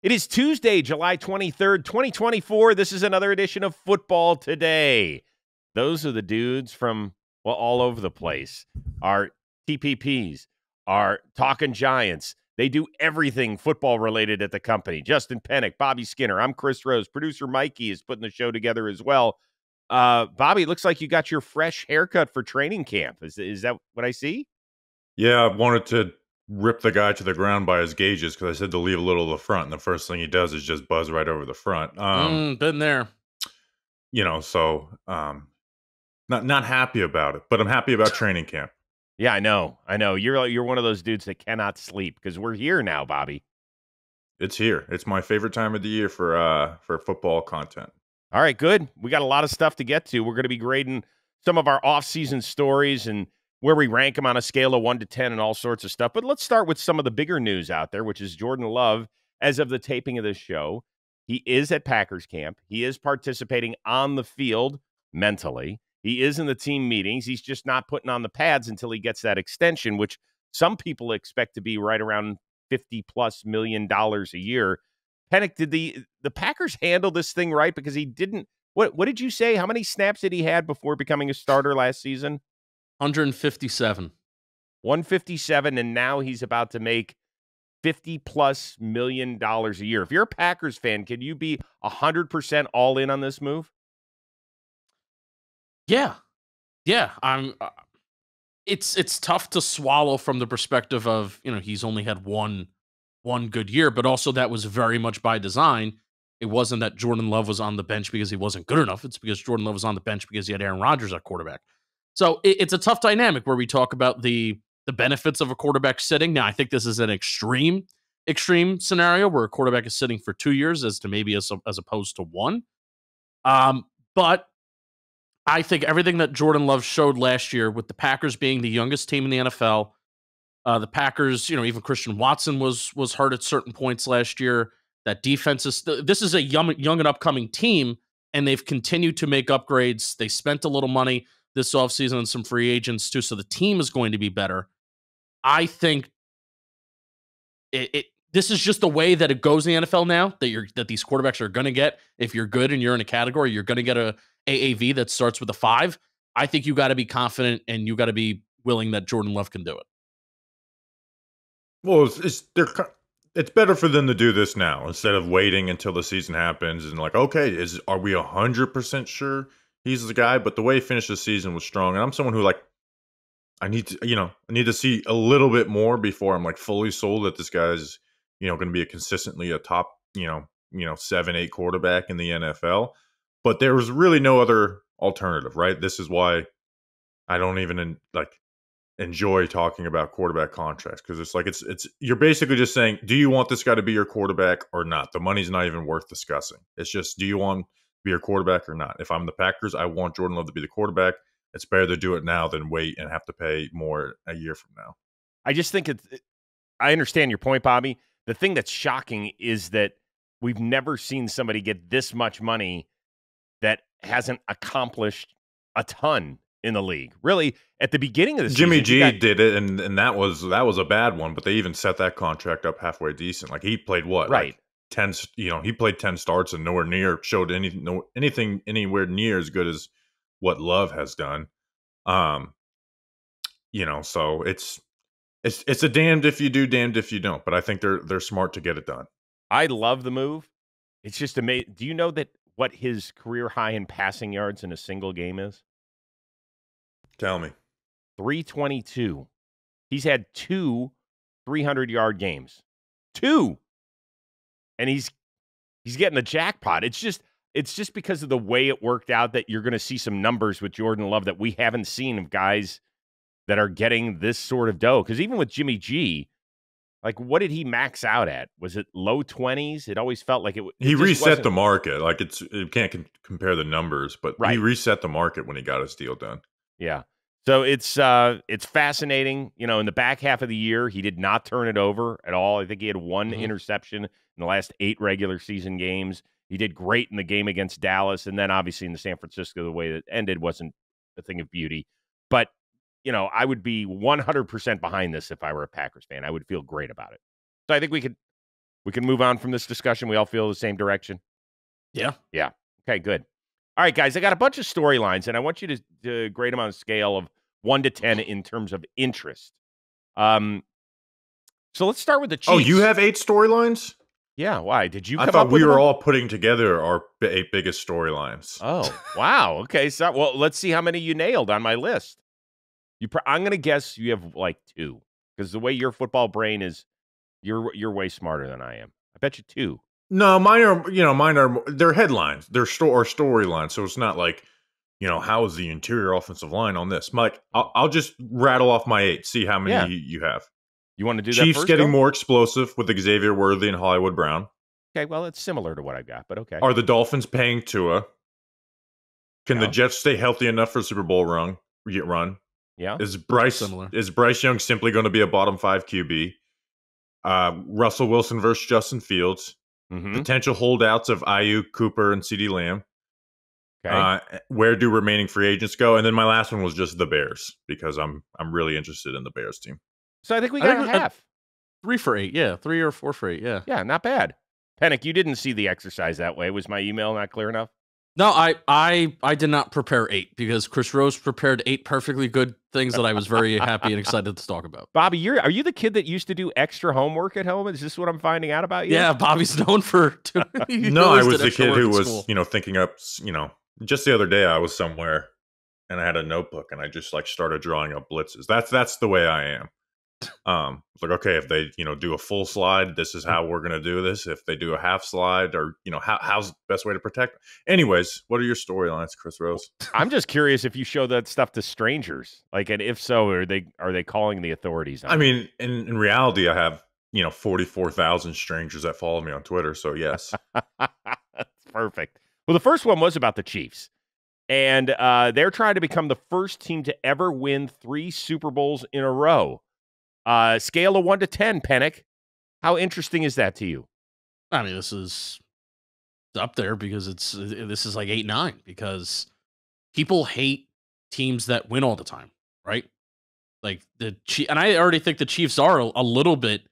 It is Tuesday, July 23rd, 2024. This is another edition of Football Today. Those are the dudes from, well, all over the place. Our TPPs, our Talking Giants. They do everything football related at the company. Justin Pennick, Bobby Skinner. I'm Chris Rose. Producer Mikey is putting the show together as well. Uh, Bobby, looks like you got your fresh haircut for training camp. Is, is that what I see? Yeah, I wanted to rip the guy to the ground by his gauges because I said to leave a little of the front, and the first thing he does is just buzz right over the front. Um, mm, been there. You know, so um, not not happy about it, but I'm happy about training camp. Yeah, I know, I know. You're you're one of those dudes that cannot sleep because we're here now, Bobby. It's here. It's my favorite time of the year for uh for football content. All right, good. We got a lot of stuff to get to. We're going to be grading some of our off-season stories and where we rank them on a scale of one to 10 and all sorts of stuff. But let's start with some of the bigger news out there, which is Jordan Love, as of the taping of this show. He is at Packers camp. He is participating on the field mentally. He is in the team meetings. He's just not putting on the pads until he gets that extension, which some people expect to be right around 50 plus million dollars a year. Pennick, did the the Packers handle this thing right? Because he didn't what what did you say? How many snaps did he had before becoming a starter last season? 157. 157, and now he's about to make 50 plus million dollars a year. If you're a Packers fan, can you be 100% all in on this move? Yeah. Yeah, I'm uh, it's it's tough to swallow from the perspective of, you know, he's only had one one good year, but also that was very much by design. It wasn't that Jordan Love was on the bench because he wasn't good enough. It's because Jordan Love was on the bench because he had Aaron Rodgers at quarterback. So it, it's a tough dynamic where we talk about the the benefits of a quarterback sitting. Now, I think this is an extreme extreme scenario where a quarterback is sitting for two years as to maybe as, as opposed to one. Um, but I think everything that Jordan Love showed last year with the Packers being the youngest team in the NFL, uh, the Packers, you know, even Christian Watson was was hurt at certain points last year. That defense is this is a young young and upcoming team, and they've continued to make upgrades. They spent a little money this offseason and some free agents too. So the team is going to be better. I think it, it this is just the way that it goes in the NFL now that you're that these quarterbacks are going to get. If you're good and you're in a category, you're going to get a AAV that starts with a five. I think you got to be confident and you got to be willing that Jordan Love can do it. Well, it's, it's they're it's better for them to do this now instead of waiting until the season happens and like, okay, is are we hundred percent sure he's the guy. But the way he finished the season was strong, and I'm someone who like I need to, you know, I need to see a little bit more before I'm like fully sold that this guy's, you know, going to be a consistently a top, you know, you know, seven, eight quarterback in the NFL. But there was really no other alternative, right? This is why I don't even like enjoy talking about quarterback contracts because it's like it's it's you're basically just saying, do you want this guy to be your quarterback or not? The money's not even worth discussing. It's just, do you want be your quarterback or not. If I'm the Packers, I want Jordan Love to be the quarterback. It's better to do it now than wait and have to pay more a year from now. I just think it's. I understand your point, Bobby. The thing that's shocking is that we've never seen somebody get this much money that hasn't accomplished a ton in the league. Really, at the beginning of the Jimmy season, G got, did it, and and that was that was a bad one. But they even set that contract up halfway decent. Like he played what, right? Like 10 you know he played 10 starts and nowhere near showed any no, anything anywhere near as good as what love has done. Um you know so it's it's it's a damned if you do damned if you don't but i think they're they're smart to get it done. I love the move. It's just amazing do you know that what his career high in passing yards in a single game is? Tell me. 322 he's had two 300 yard games. Two and he's he's getting the jackpot. It's just it's just because of the way it worked out that you're going to see some numbers with Jordan Love that we haven't seen of guys that are getting this sort of dough. Because even with Jimmy G, like what did he max out at? Was it low twenties? It always felt like it. it he reset the market. Like it's you can't compare the numbers, but right. he reset the market when he got his deal done. Yeah. So it's uh it's fascinating. You know, in the back half of the year, he did not turn it over at all. I think he had one mm-hmm. interception in the last eight regular season games. He did great in the game against Dallas, and then obviously in the San Francisco, the way that ended wasn't a thing of beauty. But you know, I would be 100% behind this if I were a Packers fan. I would feel great about it. So I think we could We can move on from this discussion. We all feel the same direction. Yeah. Yeah. Okay, good. All right, guys, I got a bunch of storylines, and I want you to, to grade them on a scale of one to 10 in terms of interest. Um, so let's start with the Chiefs. Oh, you have eight storylines? Yeah, why? Did you I thought up we with were them? all putting together our b- eight biggest storylines. Oh, wow. Okay, so well, let's see how many you nailed on my list. You, pr- I'm going to guess you have like two because the way your football brain is, you're you're way smarter than I am. I bet you two. No, mine are you know mine are they're headlines. They're sto- or storylines. So it's not like you know how is the interior offensive line on this. Mike, I'll, I'll just rattle off my eight. See how many Yeah. you have. You want to do that Chiefs first? getting Bill? more explosive with Xavier Worthy and Hollywood Brown. Okay, well, it's similar to what I got, but okay. Are the Dolphins paying Tua? Can Yeah. the Jets stay healthy enough for Super Bowl run? Get run? yeah. Is Bryce Similar. is Bryce Young simply going to be a bottom five QB? Uh, Russell Wilson versus Justin Fields. hmm Potential holdouts of Aiyuk, Cooper, and CeeDee Lamb. Okay. Uh, where do remaining free agents go? And then my last one was just the Bears because I'm I'm really interested in the Bears team. So I think we got think a we- half. Three for eight. Yeah. Three or four for eight. Yeah. Yeah, not bad. Pennick, you didn't see the exercise that way. Was my email not clear enough? No, I I I did not prepare eight because Chris Rose prepared eight perfectly good things that I was very happy and excited to talk about. Bobby, you're are you the kid that used to do extra homework at home? Is this what I'm finding out about you? Yeah, Bobby's known for. no, I was the kid who was school. you know thinking up you know just the other day I was somewhere and I had a notebook and I just like started drawing up blitzes. That's that's the way I am. Um, like okay, if they you know do a full slide, this is how we're gonna do this. If they do a half slide, or you know how how's the best way to protect. Anyways, what are your storylines, Chris Rose? I'm just curious if you show that stuff to strangers. Like and if so, are they are they calling the authorities on I mean, in in reality, I have you know forty four thousand strangers that follow me on Twitter. So yes, That's perfect. Well, the first one was about the Chiefs. And uh, they're trying to become the first team to ever win three Super Bowls in a row. Uh, scale of one to 10, Pennick. How interesting is that to you? I mean, this is up there because it's this is like eight nine because people hate teams that win all the time, right? Like the and I already think the Chiefs are a, a little bit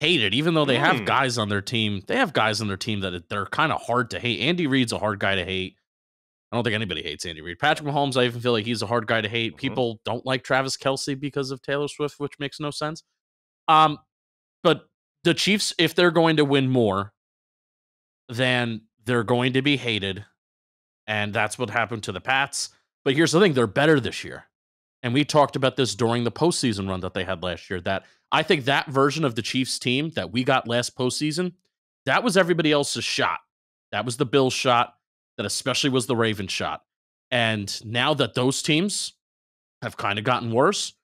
hated, even though they Hmm. have guys on their team. They have guys on their team that they're kind of hard to hate. Andy Reid's a hard guy to hate. I don't think anybody hates Andy Reid. Patrick Mahomes, I even feel like he's a hard guy to hate. Mhm. People don't like Travis Kelce because of Taylor Swift, which makes no sense. Um, but the Chiefs, if they're going to win more, then they're going to be hated. And that's what happened to the Pats. But here's the thing they're better this year. And we talked about this during the postseason run that they had last year. That I think that version of the Chiefs team that we got last postseason, that was everybody else's shot. That was the Bills shot. That especially was the Ravens shot. And now that those teams have kind of gotten worse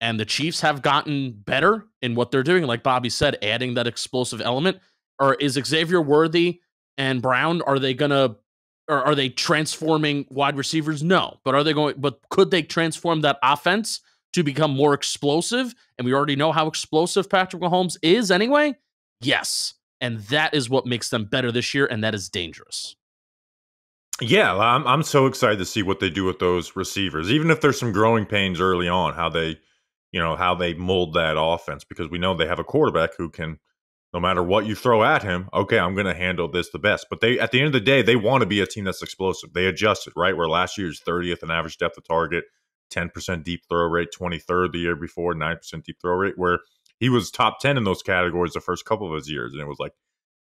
and the Chiefs have gotten better in what they're doing, like Bobby said, adding that explosive element, or is Xavier Worthy and Brown, are they going to or are they transforming wide receivers? No. But are they going but could they transform that offense to become more explosive? And we already know how explosive Patrick Mahomes is anyway. Yes. And that is what makes them better this year and that is dangerous. Yeah, I'm I'm so excited to see what they do with those receivers, even if there's some growing pains early on, how they, you know, how they mold that offense because we know they have a quarterback who can, no matter what you throw at him, okay, I'm going to handle this the best. But they, at the end of the day, they want to be a team that's explosive. They adjusted right where last year's 30th in average depth of target, 10% deep throw rate, 23rd the year before, 9% deep throw rate, where he was top 10 in those categories the first couple of his years, and it was like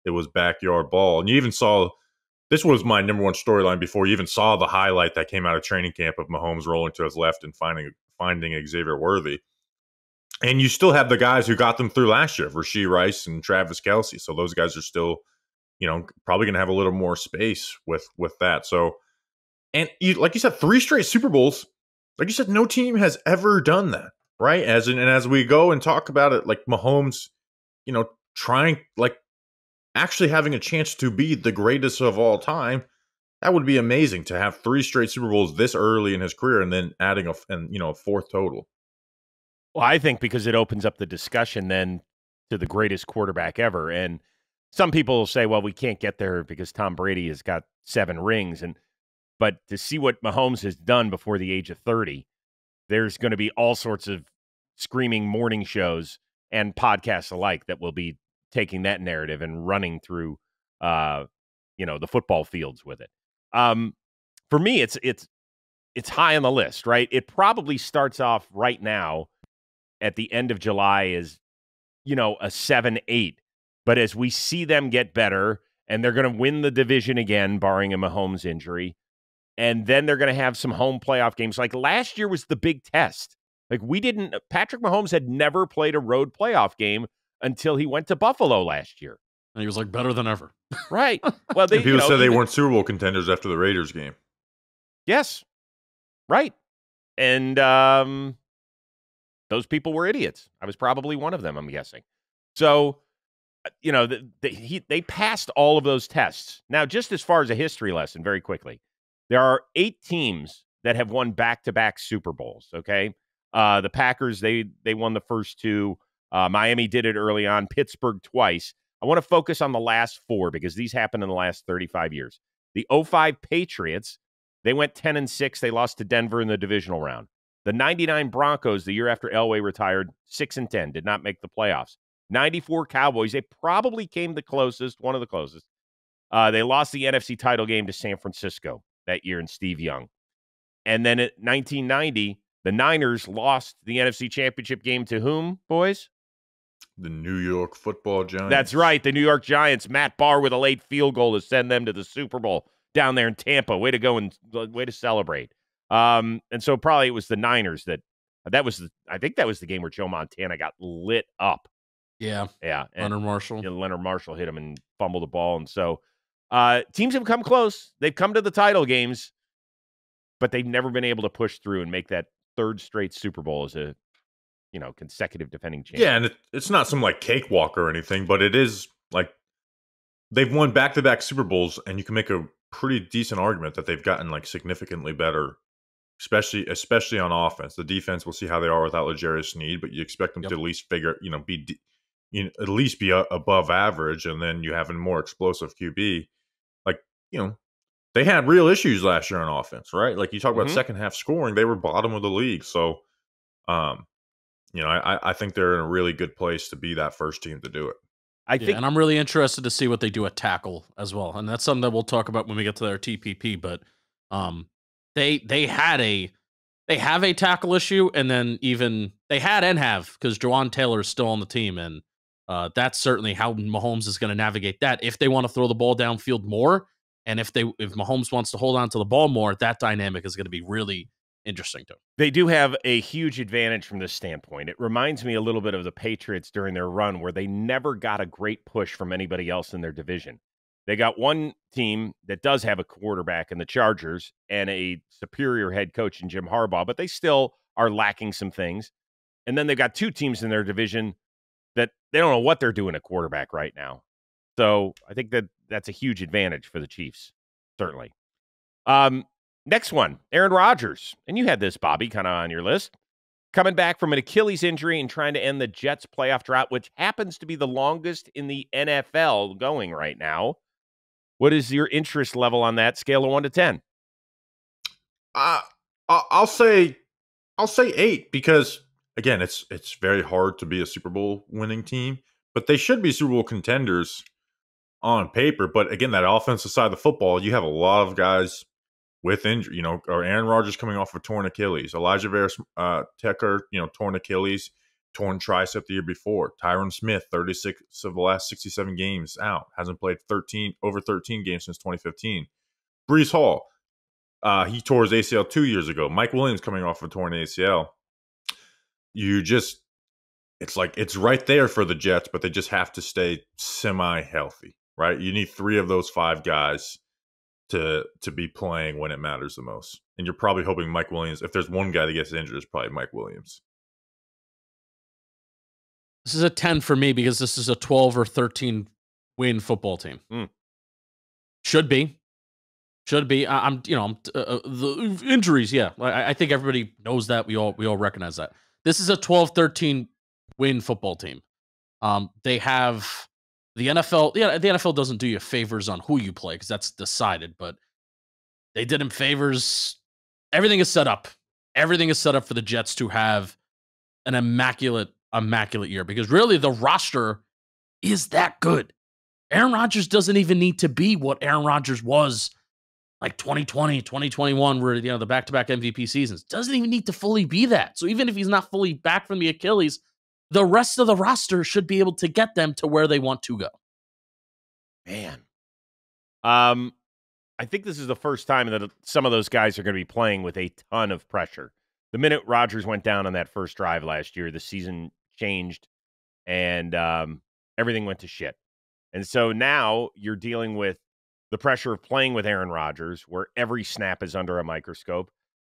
it was backyard ball. And you even saw this was my number one storyline before you even saw the highlight that came out of training camp of Mahomes rolling to his left and finding finding Xavier Worthy. And you still have the guys who got them through last year, Rashee Rice and Travis Kelce. So those guys are still, you know, probably going to have a little more space with with that. So, and you, like you said, three straight Super Bowls. Like you said, no team has ever done that, right? As in, and as we go and talk about it, like Mahomes, you know, trying like actually having a chance to be the greatest of all time. That would be amazing to have three straight Super Bowls this early in his career, and then adding a and you know a fourth total. Well, I think because it opens up the discussion then to the greatest quarterback ever. And some people will say, well, we can't get there because Tom Brady has got seven rings. And but to see what Mahomes has done before the age of 30, there's going to be all sorts of screaming morning shows and podcasts alike that will be taking that narrative and running through, uh, you know, the football fields with it. Um, for me, it's it's it's high on the list, right? It probably starts off right now at the end of July is, you know, a seven eight. But as we see them get better, and they're going to win the division again, barring a Mahomes injury, and then they're going to have some home playoff games. Like last year was the big test. Like we didn't. Patrick Mahomes had never played a road playoff game until he went to Buffalo last year. And he was like better than ever. Right. Well, they, people you know, said they even- weren't Super Bowl contenders after the Raiders game. Yes. Right. And um those people were idiots. I was probably one of them, I'm guessing. So, uh, you know, the, the, he, they passed all of those tests. Now, just as far as a history lesson, very quickly, there are eight teams that have won back-to-back Super Bowls. Okay, uh, the Packers they they won the first two. Uh, Miami did it early on. Pittsburgh twice. I want to focus on the last four because these happened in the last 35 years. The 05 Patriots they went 10 and 6. They lost to Denver in the divisional round. The 99 Broncos, the year after Elway retired, 6 and 10, did not make the playoffs. 94 Cowboys, they probably came the closest, one of the closest. Uh, they lost the NFC title game to San Francisco that year in Steve Young. And then at 1990, the Niners lost the NFC championship game to whom, boys? The New York Football Giants. That's right, the New York Giants. Matt Bahr with a late field goal to send them to the Super Bowl down there in Tampa. Way to go and way to celebrate. Um, and so probably it was the Niners that that was the, I think that was the game where Joe Montana got lit up. Yeah. Yeah, and Leonard Marshall. you know, Leonard Marshall hit him and fumbled the ball, and so uh, teams have come close. They've come to the title games, but they've never been able to push through and make that third straight Super Bowl as a you know consecutive defending champion. Yeah, and it, it's not some like cakewalk or anything, but it is like they've won back to back Super Bowls, and you can make a pretty decent argument that they've gotten like significantly better, especially especially on offense. The defense, we'll see how they are without L'Jarius Sneed, but you expect them Yep. to at least figure, you know, be de- you know, at least be a, above average, and then you have a more explosive QB. Like you know, they had real issues last year on offense, right? Like you talk about Mhm. second half scoring, they were bottom of the league, so. Um, you know, I, I think they're in a really good place to be that first team to do it. I Yeah, think and I'm really interested to see what they do at tackle as well. And that's something that we'll talk about when we get to their TPP. But um, they they had a they have a tackle issue, and then even they had and have because Jawaan Taylor is still on the team, and uh, that's certainly how Mahomes is going to navigate that. If they want to throw the ball downfield more, and if they if Mahomes wants to hold on to the ball more, that dynamic is going to be really interesting to him. they do have a huge advantage from this standpoint. It reminds me a little bit of the Patriots during their run where they never got a great push from anybody else in their division. They got one team that does have a quarterback in the Chargers and a superior head coach in Jim Harbaugh, but they still are lacking some things. And then they've got two teams in their division that they don't know what they're doing at quarterback right now. So I think that that's a huge advantage for the Chiefs, certainly. Um, next one, Aaron Rodgers. And you had this, Bobby, kind of on your list. Coming back from an Achilles injury and trying to end the Jets playoff drought, which happens to be the longest in the NFL going right now. What is your interest level on that scale of one to 10? Uh, I'll say, I'll say eight because again, it's it's very hard to be a Super Bowl winning team, but they should be Super Bowl contenders on paper. But again, that offensive side of the football, you have a lot of guys with injury. You know, or Aaron Rodgers coming off a torn Achilles, Alijah Vera uh, Tucker, you know, torn Achilles, torn tricep the year before. Tyron Smith, thirty six of the last sixty seven games out, hasn't played thirteen over thirteen games since twenty fifteen. Breece Hall, uh, he tore his ACL two years ago. Mike Williams coming off a torn ACL. You just, it's like it's right there for the Jets, but they just have to stay semi healthy, right? You need three of those five guys to to be playing when it matters the most. And you're probably hoping Mike Williams. If there's one guy that gets injured, it's probably Mike Williams. This is a 10 for me because this is a 12 or 13 win football team. Mm. Should be. Should be. I, am you know, I'm, uh, uh, the injuries, yeah. I, I think everybody knows that. We all we all recognize that. This is a 12 13 win football team. Um, they have the NFL. Yeah, the NFL doesn't do you favors on who you play because that's decided, but they did him favors. Everything is set up. Everything is set up for the Jets to have an immaculate, immaculate year because really the roster is that good. Aaron Rodgers doesn't even need to be what Aaron Rodgers was like 2020, 2021, where you know the back-to-back MVP seasons. Doesn't even need to fully be that. So even if he's not fully back from the Achilles, the rest of the roster should be able to get them to where they want to go. Man. Um I think this is the first time that some of those guys are going to be playing with a ton of pressure. The minute Rodgers went down on that first drive last year, the season changed and um, everything went to shit. And so now you're dealing with the pressure of playing with Aaron Rodgers, where every snap is under a microscope.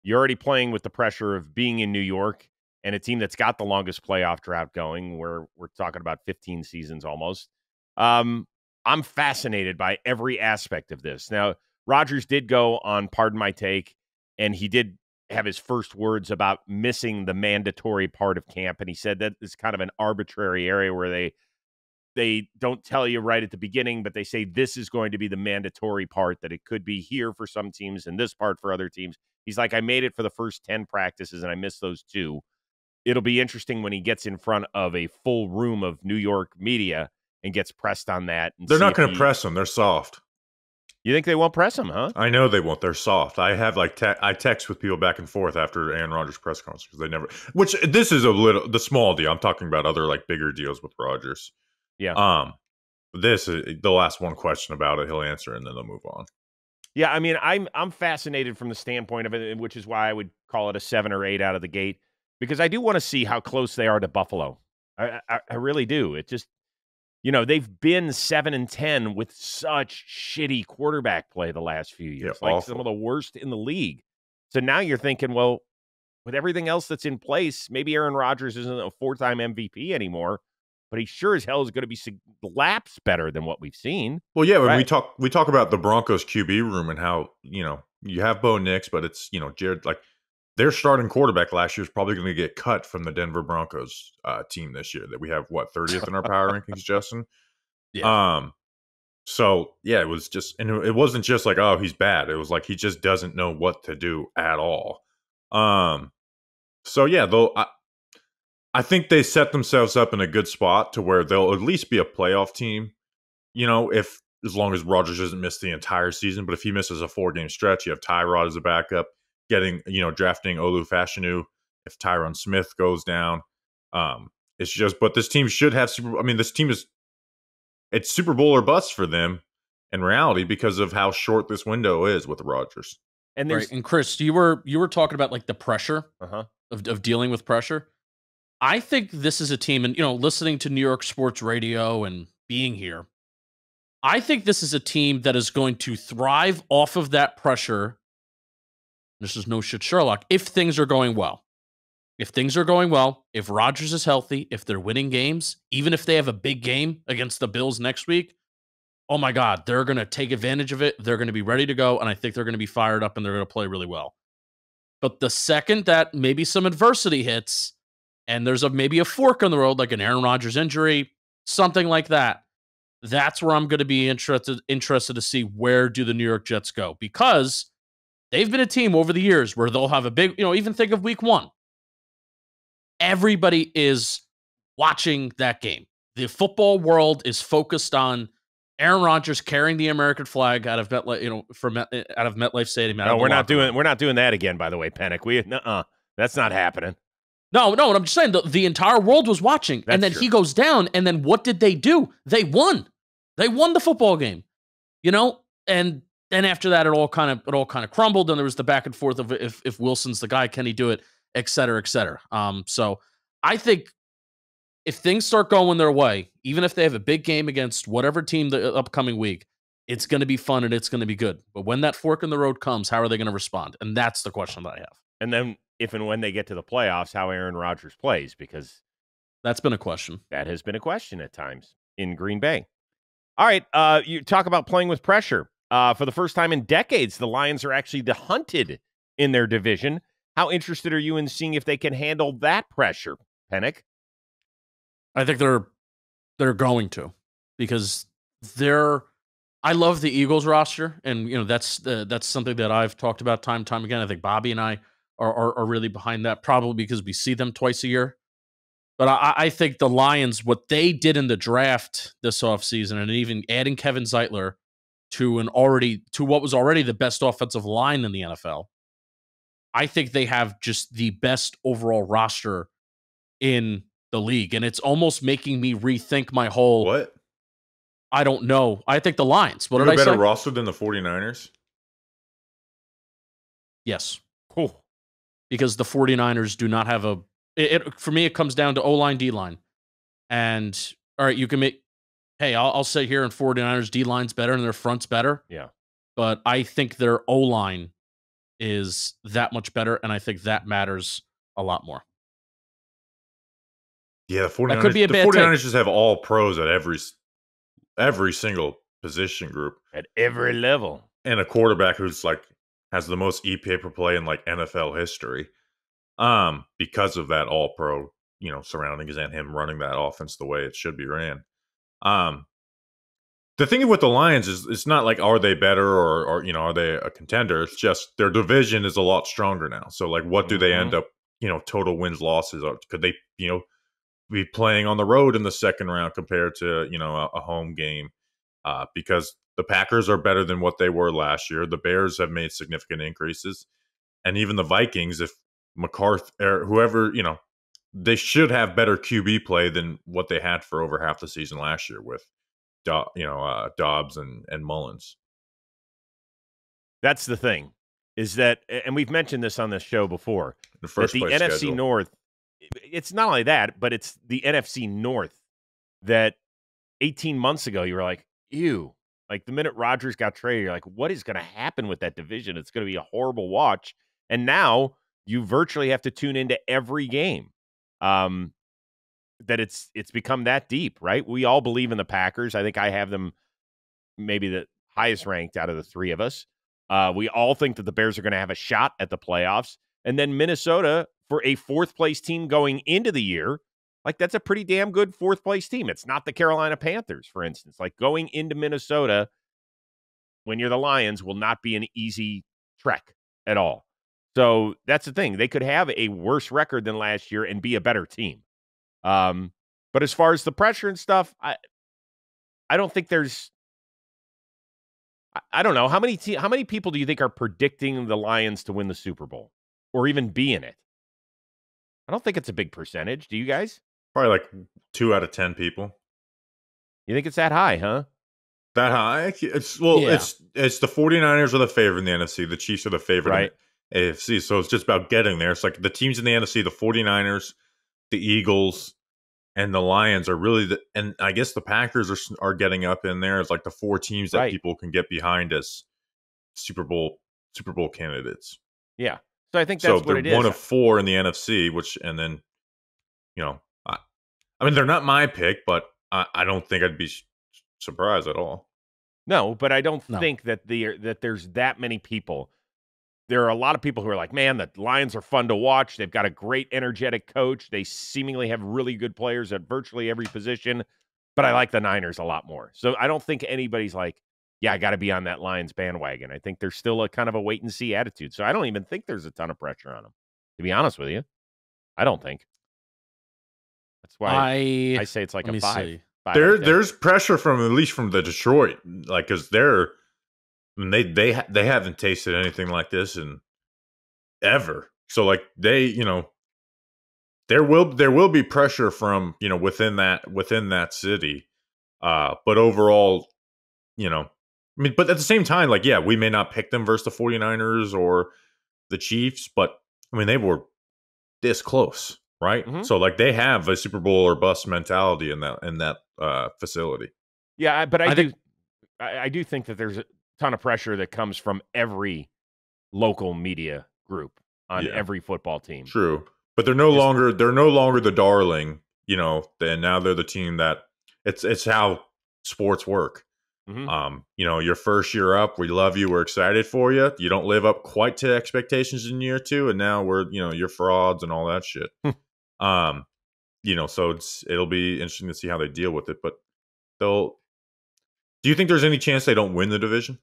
You're already playing with the pressure of being in New York and a team that's got the longest playoff drought going, where we're talking about 15 seasons almost. Um, I'm fascinated by every aspect of this. Now, Rodgers did go on Pardon My Take, and he did have his first words about missing the mandatory part of camp, and he said that is kind of an arbitrary area where they they don't tell you right at the beginning, but they say this is going to be the mandatory part, that it could be here for some teams and this part for other teams. He's like, I made it for the first 10 practices and I missed those two. It'll be interesting when he gets in front of a full room of New York media and gets pressed on that. They're not going to press him. They're soft. You think they won't press him, huh? I know they won't. They're soft. I have like te- I text with people back and forth after Aaron Rodgers press conference because they never. Which this is a little the small deal. I'm talking about other like bigger deals with Rodgers. Yeah. Um, this is the last one question about it. He'll answer and then they'll move on. Yeah, I mean, I'm I'm fascinated from the standpoint of it, which is why I would call it a seven or eight out of the gate because I do want to see how close they are to Buffalo. I, I, I really do. It just, you know, they've been seven and ten with such shitty quarterback play the last few years, yeah, like awful. some of the worst in the league. So now you're thinking, well, with everything else that's in place, maybe Aaron Rodgers isn't a four-time MVP anymore but he sure as hell is going to be laps better than what we've seen. Well, yeah, when right. we talk we talk about the Broncos QB room and how you know you have Bo Nix, but it's you know Jared like their starting quarterback last year is probably going to get cut from the Denver Broncos uh, team this year. That we have what thirtieth in our power rankings, Justin. Yeah. Um. So yeah, it was just, and it wasn't just like, oh, he's bad. It was like he just doesn't know what to do at all. Um. So yeah, though, I, I think they set themselves up in a good spot to where they'll at least be a playoff team. You know, if as long as Rodgers doesn't miss the entire season, but if he misses a four game stretch, you have Tyrod as a backup, getting you know drafting Olu Fashanu if Tyron Smith goes down. Um, it's just, but this team should have Super. I mean, this team is it's Super Bowl or bust for them in reality because of how short this window is with Rodgers. And there's right. and Chris, you were you were talking about like the pressure uh-huh. of of dealing with pressure. I think this is a team, and you know, listening to New York sports radio and being here, I think this is a team that is going to thrive off of that pressure. This is no shit Sherlock. If things are going well, if things are going well, if Rodgers is healthy, if they're winning games, even if they have a big game against the Bills next week, oh my God, they're going to take advantage of it. They're going to be ready to go. And I think they're going to be fired up and they're going to play really well. But the second that maybe some adversity hits, and there's a maybe a fork in the road, like an Aaron Rodgers injury, something like that. That's where I'm going to be interested interested to see where do the New York Jets go because they've been a team over the years where they'll have a big, you know, even think of Week One. Everybody is watching that game. The football world is focused on Aaron Rodgers carrying the American flag out of MetLife, you know, from out of MetLife Stadium. No, we're not doing room. we're not doing that again. By the way, Pennick, we uh that's not happening. No, no, I'm just saying the, the entire world was watching. That's and then true. he goes down, and then what did they do? They won. They won the football game. You know? And then after that, it all kind of it all kind of crumbled, and there was the back and forth of if if Wilson's the guy, can he do it, et cetera, et cetera. Um, so I think if things start going their way, even if they have a big game against whatever team the upcoming week, it's going to be fun and it's going to be good. But when that fork in the road comes, how are they going to respond? And that's the question that I have. And then if and when they get to the playoffs, how Aaron Rodgers plays, because that's been a question. That has been a question at times in Green Bay. All right, uh, you talk about playing with pressure. Uh, for the first time in decades, the Lions are actually the hunted in their division. How interested are you in seeing if they can handle that pressure, Pennick? I think they're they're going to because they're. I love the Eagles roster, and you know that's uh, that's something that I've talked about time and time again. I think Bobby and I are, are, are really behind that, probably because we see them twice a year. But I, I think the Lions, what they did in the draft this offseason, and even adding Kevin Zeitler to an already to what was already the best offensive line in the NFL, I think they have just the best overall roster in the league. And it's almost making me rethink my whole What? I don't know. I think the Lions. What You did have I a better say? roster than the 49ers? yes. Cool. because the 49ers do not have a it, it- for me it comes down to O-line D-line. And all right, you can make hey, I'll, I'll sit here and 49ers D-line's better and their front's better. Yeah. But I think their O-line is that much better and I think that matters a lot more. Yeah, the 49ers, could be a the 49ers just have all pros at every every single position group At every level. and a quarterback who's like has the most EPA per play in like NFL history. Um, because of that all pro, you know, surroundings and him running that offense the way it should be ran. Um, the thing with the Lions is it's not like are they better or or you know are they a contender? It's just their division is a lot stronger now. So like, what do they end up? You know, total wins losses. Or could they you know be playing on the road in the second round compared to you know a, a home game? Uh, because the Packers are better than what they were last year. The Bears have made significant increases, and even the Vikings, if McCarthy or whoever you know, they should have better QB play than what they had for over half the season last year with, Do- you know, uh, Dobbs and and Mullens. That's the thing. Is that and we've mentioned this on this show before. The first that the NFC schedule. North it's not only that, but it's the NFC North that 18 months ago you were like, ew. Like the minute Rodgers got traded, you're like, what is going to happen with that division? It's going to be a horrible watch. And now you virtually have to tune into every game. Um, that it's it's become that deep, right? We all believe in the Packers. I think I have them maybe the highest ranked out of the three of us. Uh, we all think that the Bears are going to have a shot at the playoffs. And then Minnesota for a fourth place team going into the year, like that's a pretty damn good fourth place team. It's not the Carolina Panthers, for instance. Like going into Minnesota when you're the Lions will not be an easy trek at all. So that's the thing. They could have a worse record than last year and be a better team. Um, but as far as the pressure and stuff, I I don't think there's I, I don't know how many te- how many people do you think are predicting the Lions to win the Super Bowl or even be in it? I don't think it's a big percentage. Do you guys? Probably like two out of ten people. You think it's that high, huh? That high? It's well, Yeah. it's it's the 49ers are the favorite in the NFC. The Chiefs are the favorite Right. In the AFC. So it's just about getting there. It's like the teams in the NFC, the 49ers, the Eagles, and the Lions are really the and I guess the Packers are are getting up in there It's like the four teams that Right. people can get behind as Super Bowl Super Bowl candidates. Yeah. So I think So what they're it is. one of four in the NFC, which and then you know, I, I mean they're not my pick, but I, I don't think I'd be s- surprised at all. No, but I don't No. think that the that there's that many people. There are a lot of people who are like, man, the Lions are fun to watch. They've got a great, energetic coach. They seemingly have really good players at virtually every position. But I like the Niners a lot more. So I don't think anybody's like, yeah, I got to be on that Lions bandwagon. I think there's still a kind of a wait and see attitude. So I don't even think there's a ton of pressure on them. To be honest with you, I don't think. That's why I, I, say it's like a me five. five there out of 10. there's pressure from at least from the Detroit, like because they're I mean, they they they haven't tasted anything like this in ever. So like they you know there will there will be pressure from you know within that within that city, uh, but overall, you know, I mean, but at the same time, like yeah, we may not pick them versus the 49ers or the Chiefs, but I mean they were this close. Right, Mhm. so like they have a Super Bowl or bust mentality in that in that uh, facility. Yeah, but I, I do. think- I, I do think that there's a ton of pressure that comes from every local media group on Yeah. every football team. True, but they're no Just- longer they're no longer the darling. You know, and now they're the team that it's it's how sports work. Mhm. Um, you know, your first year up, we love you, we're excited for you. You don't live up quite to expectations in year two, and now we're you know you're frauds and all that shit. um, you know, so it's it'll be interesting to see how they deal with it, but they'll. Do you think there's any chance they don't win the division?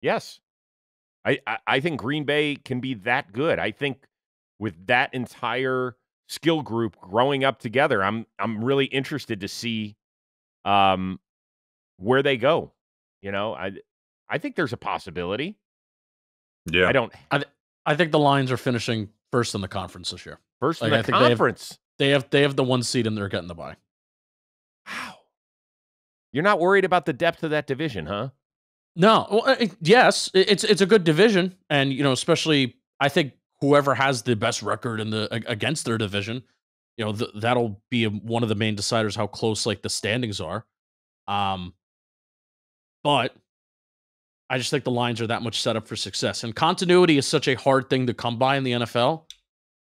Yes, I, I I think Green Bay can be that good. I think with that entire skill group growing up together. I'm I'm really interested to see um where they go. You know, I I think there's a possibility. Yeah. I don't I think the Lions are finishing first in the conference this year. first in Like, I the think they have- conference. They have they have the one seed and they're getting the bye. Wow. You're not worried about the depth of that division, huh? No, well, uh, yes, it- it's it's a good division, and you know, especially I think whoever has the best record in the against their division, you know, th- that'll be one of the main deciders how close like the standings are. Um, but I just think the Lions are that much set up for success, and continuity is such a hard thing to come by in the NFL.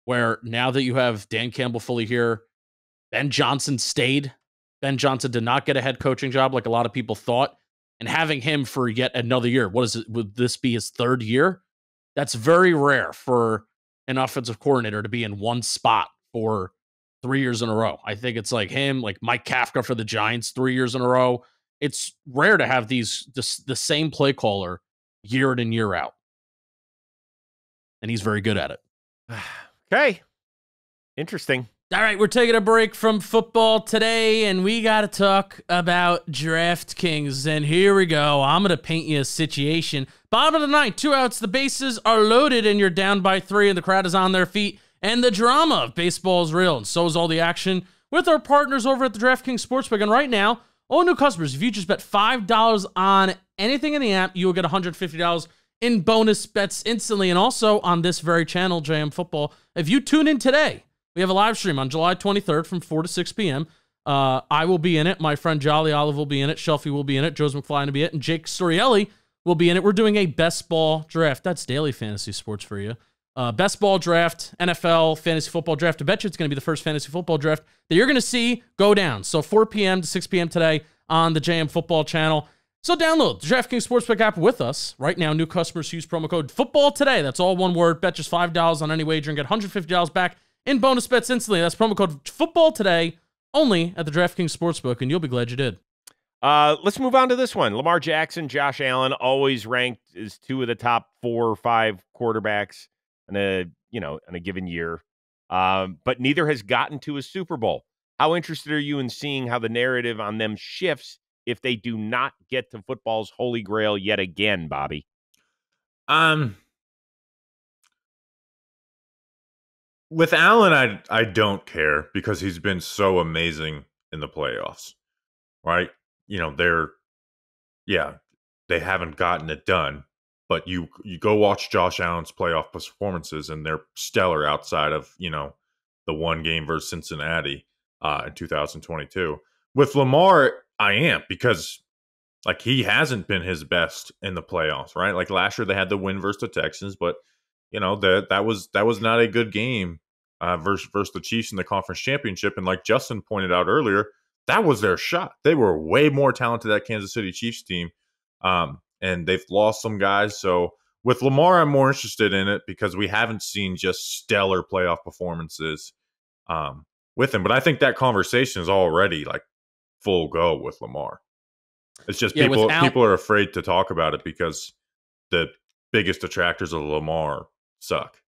Where now that you have Dan Campbell fully here, Ben Johnson stayed. Ben Johnson did not get a head coaching job like a lot of people thought and having him for yet another year. What is it? Would this be his third year? That's very rare for an offensive coordinator to be in one spot for three years in a row. I think it's like him, like Mike Kafka for the Giants, three years in a row. It's rare to have these the same play caller year in and year out, and he's very good at it. okay. Interesting. All right, we're taking a break from football today, and we got to talk about DraftKings. And here we go. I'm going to paint you a situation. Bottom of the ninth, two outs. The bases are loaded, and you're down by three, and the crowd is on their feet. And the drama of baseball is real, and so is all the action with our partners over at the DraftKings Sportsbook. And right now, all new customers, if you just bet $5 on anything in the app, you will get $150 in bonus bets instantly. And also on this very channel, JM Football, if you tune in today, we have a live stream on July 23rd from 4 to 6 p.m. Uh, I will be in it. My friend Jolly Olive will be in it. Shelfie will be in it. Joe's McFly will be in it. And Jake Storielli will be in it. We're doing a best ball draft. That's daily fantasy sports for you. Uh, best ball draft, NFL fantasy football draft. I bet you it's going to be the first fantasy football draft that you're going to see go down. So 4 p.m. to 6 p.m. today on the JM Football channel. So download the DraftKings Sportsbook app with us right now. New customers use promo code football today. That's all one word. Bet just five dollars on any wager and get $150 back in bonus bets instantly. That's promo code football today only at the DraftKings Sportsbook, and you'll be glad you did. Uh, let's move on to this one. Lamar Jackson, Josh Allen, always ranked as two of the top four or five quarterbacks in a you know in a given year. Um, but neither has gotten to a Super Bowl. How interested are you in seeing how the narrative on them shifts if they do not get to football's holy grail yet again, Bobby? Um, with Allen, I I don't care because he's been so amazing in the playoffs, right? You know, they're yeah, they haven't gotten it done, but you you go watch Josh Allen's playoff performances and they're stellar outside of you know the one game versus Cincinnati uh, in 2022. With Lamar, I am because like he hasn't been his best in the playoffs, right? Like last year they had the win versus the Texans, but you know that that was that was not a good game uh, versus versus the Chiefs in the conference championship. And like Justin pointed out earlier, that was their shot. They were way more talented that Kansas City Chiefs team, um, and they've lost some guys. So with Lamar, I'm more interested in it because we haven't seen just stellar playoff performances um, with him. But I think that conversation is already like full go with Lamar. It's just Yeah, people without- people are afraid to talk about it because the biggest detractors of Lamar suck.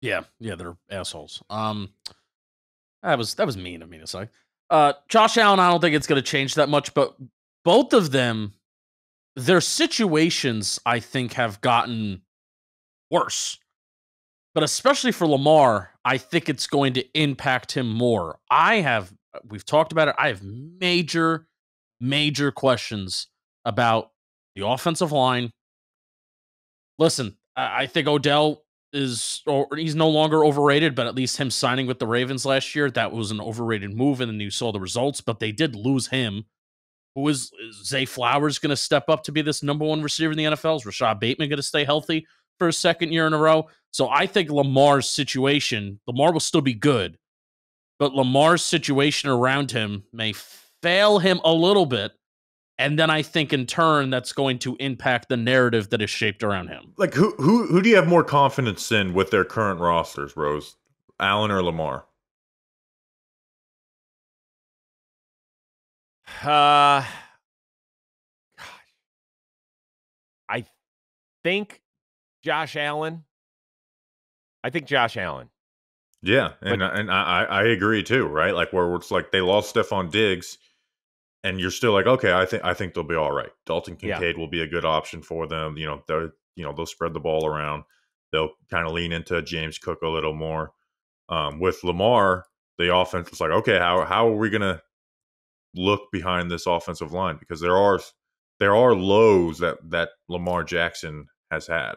Yeah, yeah, they're assholes. Um, that was that was mean of me to say. Uh, Josh Allen, I don't think it's going to change that much, but both of them, their situations, I think, have gotten worse. But especially for Lamar, I think it's going to impact him more. I have, we've talked about it. I have major, major questions about the offensive line. Listen, I I think Odell is or he's no longer overrated, but at least him signing with the Ravens last year, that was an overrated move, and then you saw the results, but they did lose him. Who is, is Zay Flowers going to step up to be this number one receiver in the NFL? Is Rashad Bateman going to stay healthy for a second year in a row? So I think Lamar's situation, Lamar will still be good, but Lamar's situation around him may fail him a little bit. And then I think in turn that's going to impact the narrative that is shaped around him. Like who who who do you have more confidence in with their current rosters, Rose? Allen or Lamar? Uh, gosh, I think Josh Allen. I think Josh Allen. Yeah, and but, and I I agree too, right? Like where it's like they lost Stefon Diggs, and you're still like, okay, I think I think they'll be all right. Dalton Kincaid yeah. will be a good option for them. You know, they're you know they'll spread the ball around. They'll kind of lean into James Cook a little more. Um, with Lamar, the offense was like, okay, how how are we gonna look behind this offensive line because there are there are lows that that Lamar Jackson has had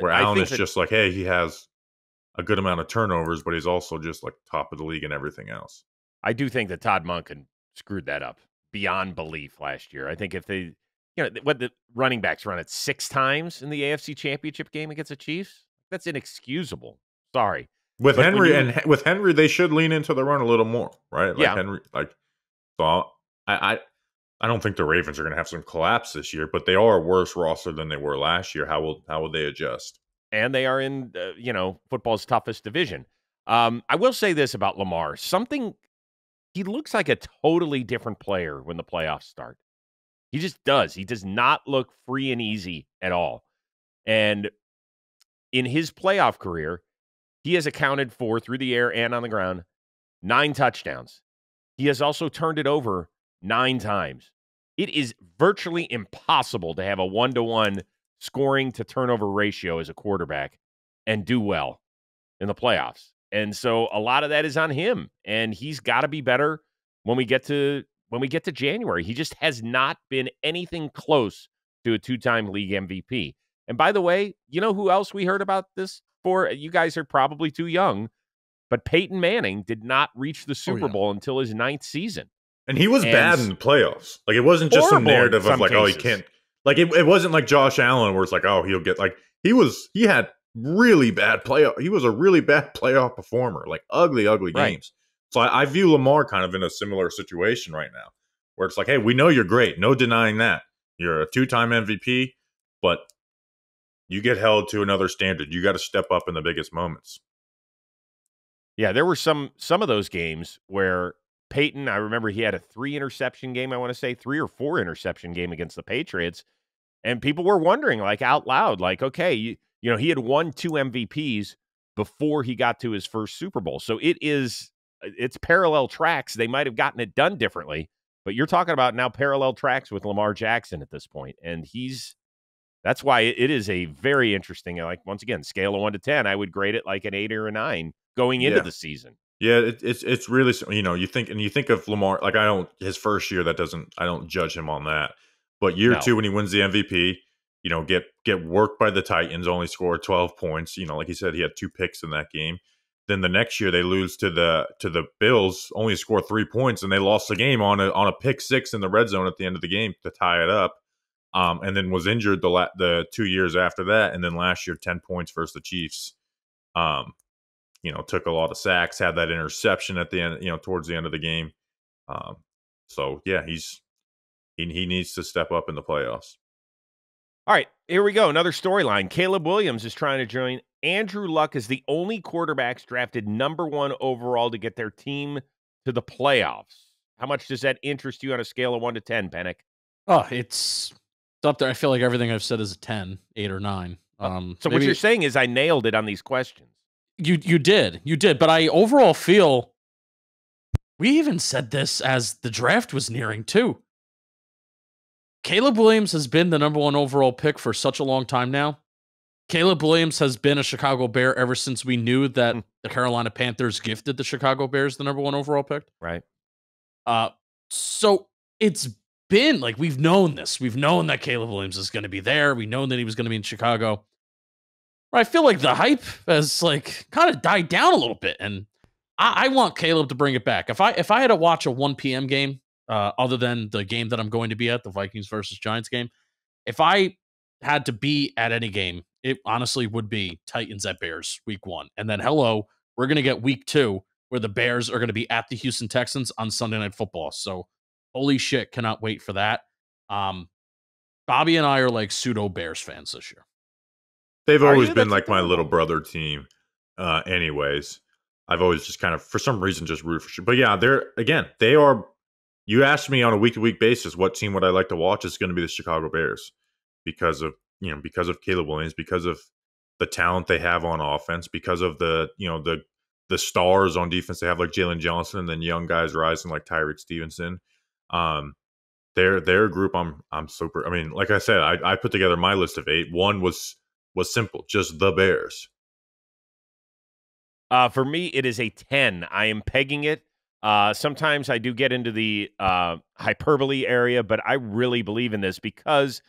where I Allen is that, just like, hey, he has a good amount of turnovers, but he's also just like top of the league and everything else. I do think that Todd Monken screwed that up beyond belief last year. I think if they, you know, what the running backs run it six times in the AFC Championship game against the Chiefs, that's inexcusable. Sorry. With but Henry you, and with Henry, they should lean into the run a little more, right? Like yeah. Henry, like so. I, I I don't think the Ravens are going to have some collapse this year, but they are a worse roster than they were last year. How will how will they adjust? And they are in uh, you know football's toughest division. Um, I will say this about Lamar: something he looks like a totally different player when the playoffs start. He just does. He does not look free and easy at all. And in his playoff career, he has accounted for through the air and on the ground nine touchdowns. He has also turned it over nine times. It is virtually impossible to have a one to one scoring to turnover ratio as a quarterback and do well in the playoffs. And so a lot of that is on him and he's got to be better when we get to when we get to January. He just has not been anything close to a two-time league MVP. And by the way, you know who else we heard about this for? You guys are probably too young, but Peyton Manning did not reach the oh, Super oh, yeah. Bowl until his ninth season. And he was and bad in the playoffs. Like it wasn't just some narrative some of like, cases. oh, he can't. Like it, it wasn't like Josh Allen where it's like, oh, he'll get like he was. He had really bad playoff. He was a really bad playoff performer. Like ugly, ugly right. games. So I, I view Lamar kind of in a similar situation right now, where it's like, hey, we know you're great. No denying that. You're a two-time MVP, but you get held to another standard. You got to step up in the biggest moments. Yeah, there were some some of those games where Peyton, I remember he had a three interception game, I want to say, three or four interception game against the Patriots. And people were wondering, like out loud, like, okay, you, you know, he had won two MVPs before he got to his first Super Bowl. So it is, uh, it's parallel tracks. They might have gotten it done differently, but you're talking about now parallel tracks with Lamar Jackson at this point, And he's, that's why it is a very interesting, like, once again, scale of one to 10, I would grade it like an eight or a nine going into yeah. the season. Yeah, it, it's it's really you know you think and you think of Lamar like I don't his first year that doesn't I don't judge him on that, but year no. two when he wins the MVP, you know get get worked by the Titans, only score twelve points. You know, like he said, he had two picks in that game. Then the next year they lose to the to the Bills, only score three points, and they lost the game on a on a pick six in the red zone at the end of the game to tie it up. Um, and then was injured the la- the two years after that, and then last year ten points versus the Chiefs. Um, you know, took a lot of sacks, had that interception at the end, you know, towards the end of the game. Um, so yeah, he's he he needs to step up in the playoffs. All right, here we go. Another storyline. Caleb Williams is trying to join Andrew Luck as the only quarterbacks drafted number one overall to get their team to the playoffs. How much does that interest you on a scale of one to ten, Pennick? Oh, it's it's up there. I feel like everything I've said is a 10, 8 or nine. Oh, um, so maybe, what you're saying is I nailed it on these questions. You you did. You did, but I overall feel we even said this as the draft was nearing too. Caleb Williams has been the number 1 overall pick for such a long time now. Caleb Williams has been a Chicago Bear ever since we knew that hmm. the Carolina Panthers gifted the Chicago Bears the number 1 overall pick. Right. Uh so it's been like we've known this. We've known that Caleb Williams is going to be there. We known that he was going to be in Chicago. I feel like the hype has like kind of died down a little bit, and I, I, want Caleb to bring it back. If I if I had to watch a 1 p.m. game, uh, other than the game that I'm going to be at, the Vikings versus Giants game, if I had to be at any game, it honestly would be Titans at Bears week one, and then hello, we're gonna get week two where the Bears are gonna be at the Houston Texans on Sunday Night Football. So holy shit, cannot wait for that. Um, Bobby and I are like pseudo Bears fans this year. They've Are always you? been That's like my little brother team. Uh, anyways, I've always just kind of, for some reason, just root for. But yeah, they're again, they are. You asked me on a week to week basis what team would I like to watch? is going to be the Chicago Bears because of you know because of Caleb Williams, because of the talent they have on offense, because of the you know the the stars on defense they have like Jaylon Johnson and then young guys rising like Tyrique Stevenson. Um, their their group I'm I'm super. I mean, like I said, I, I put together my list of eight. One was was simple, just the Bears. Uh, for me, it is a 10. I am pegging it. Uh, sometimes I do get into the uh, hyperbole area, but I really believe in this because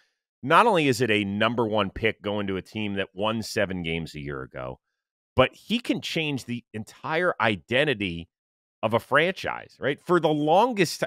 not only is it a number one pick going to a team that won seven games a year ago, but he can change the entire identity of a franchise, right? For the longest,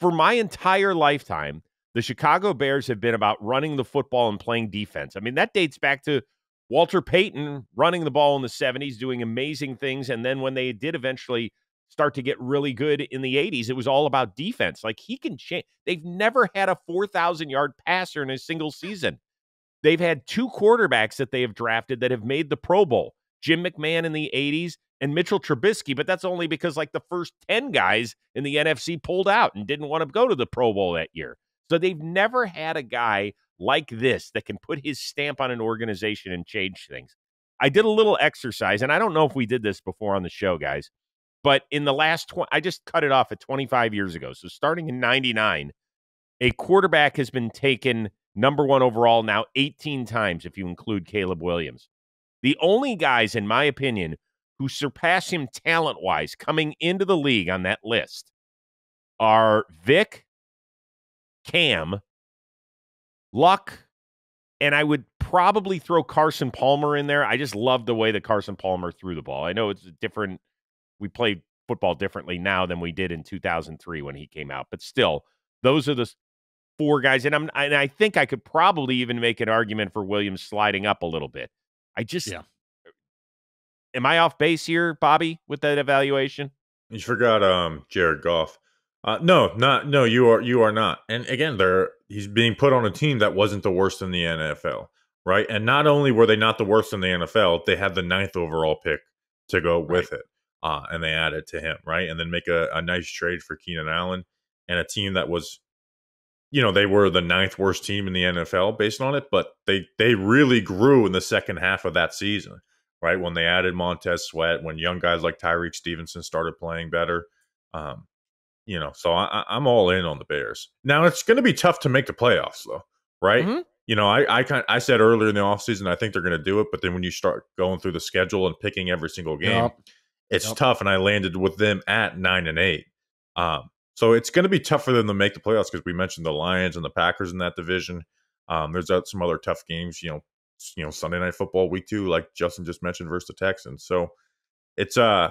for my entire lifetime, the Chicago Bears have been about running the football and playing defense. I mean, that dates back to Walter Payton running the ball in the 70s, doing amazing things. And then when they did eventually start to get really good in the 80s, it was all about defense. Like he can change. They've never had a 4,000 yard passer in a single season. They've had two quarterbacks that they have drafted that have made the Pro Bowl Jim McMahon in the 80s and Mitchell Trubisky, but that's only because like the first 10 guys in the NFC pulled out and didn't want to go to the Pro Bowl that year. So they've never had a guy like this that can put his stamp on an organization and change things. I did a little exercise, and I don't know if we did this before on the show, guys, but in the last 20, I just cut it off at 25 years ago. So starting in 99, a quarterback has been taken number one overall now 18 times if you include Caleb Williams. The only guys, in my opinion, who surpass him talent wise coming into the league on that list are Vic, Cam, Luck, and I would probably throw Carson Palmer in there. I just love the way that Carson Palmer threw the ball. I know it's a different. We play football differently now than we did in 2003 when he came out, but still, those are the four guys. And I'm and I think I could probably even make an argument for Williams sliding up a little bit. I just yeah. am I off base here, Bobby, with that evaluation? You forgot um Jared Goff. Uh, no, not no. You are you are not. And again, they're he's being put on a team that wasn't the worst in the NFL, right? And not only were they not the worst in the NFL, they had the ninth overall pick to go with right. it, uh, and they added to him, right? And then make a, a nice trade for Keenan Allen and a team that was, you know, they were the ninth worst team in the NFL based on it, but they they really grew in the second half of that season, right? When they added Montez Sweat, when young guys like Tyrique Stevenson started playing better. Um, you know, so I, I'm all in on the Bears. Now it's going to be tough to make the playoffs, though, right? Mm-hmm. You know, I I kind I said earlier in the offseason I think they're going to do it, but then when you start going through the schedule and picking every single game, yep. It's yep. tough. And I landed with them at nine and eight. Um, so it's going to be tough for them to make the playoffs because we mentioned the Lions and the Packers in that division. Um, there's uh, some other tough games, you know, you know Sunday night football week two, like Justin just mentioned, versus the Texans. So it's uh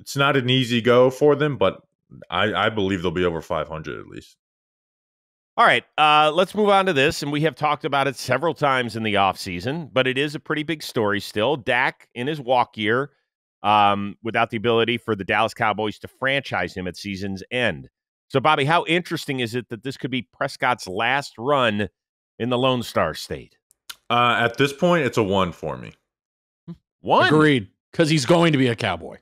it's not an easy go for them, but I, I believe they'll be over 500 at least. All right, uh, let's move on to this. And we have talked about it several times in the offseason, but it is a pretty big story still. Dak in his walk year, um, without the ability for the Dallas Cowboys to franchise him at season's end. So, Bobby, how interesting is it that this could be Prescott's last run in the Lone Star State? Uh, at this point, it's a one for me. One? Agreed. Because he's going to be a Cowboy.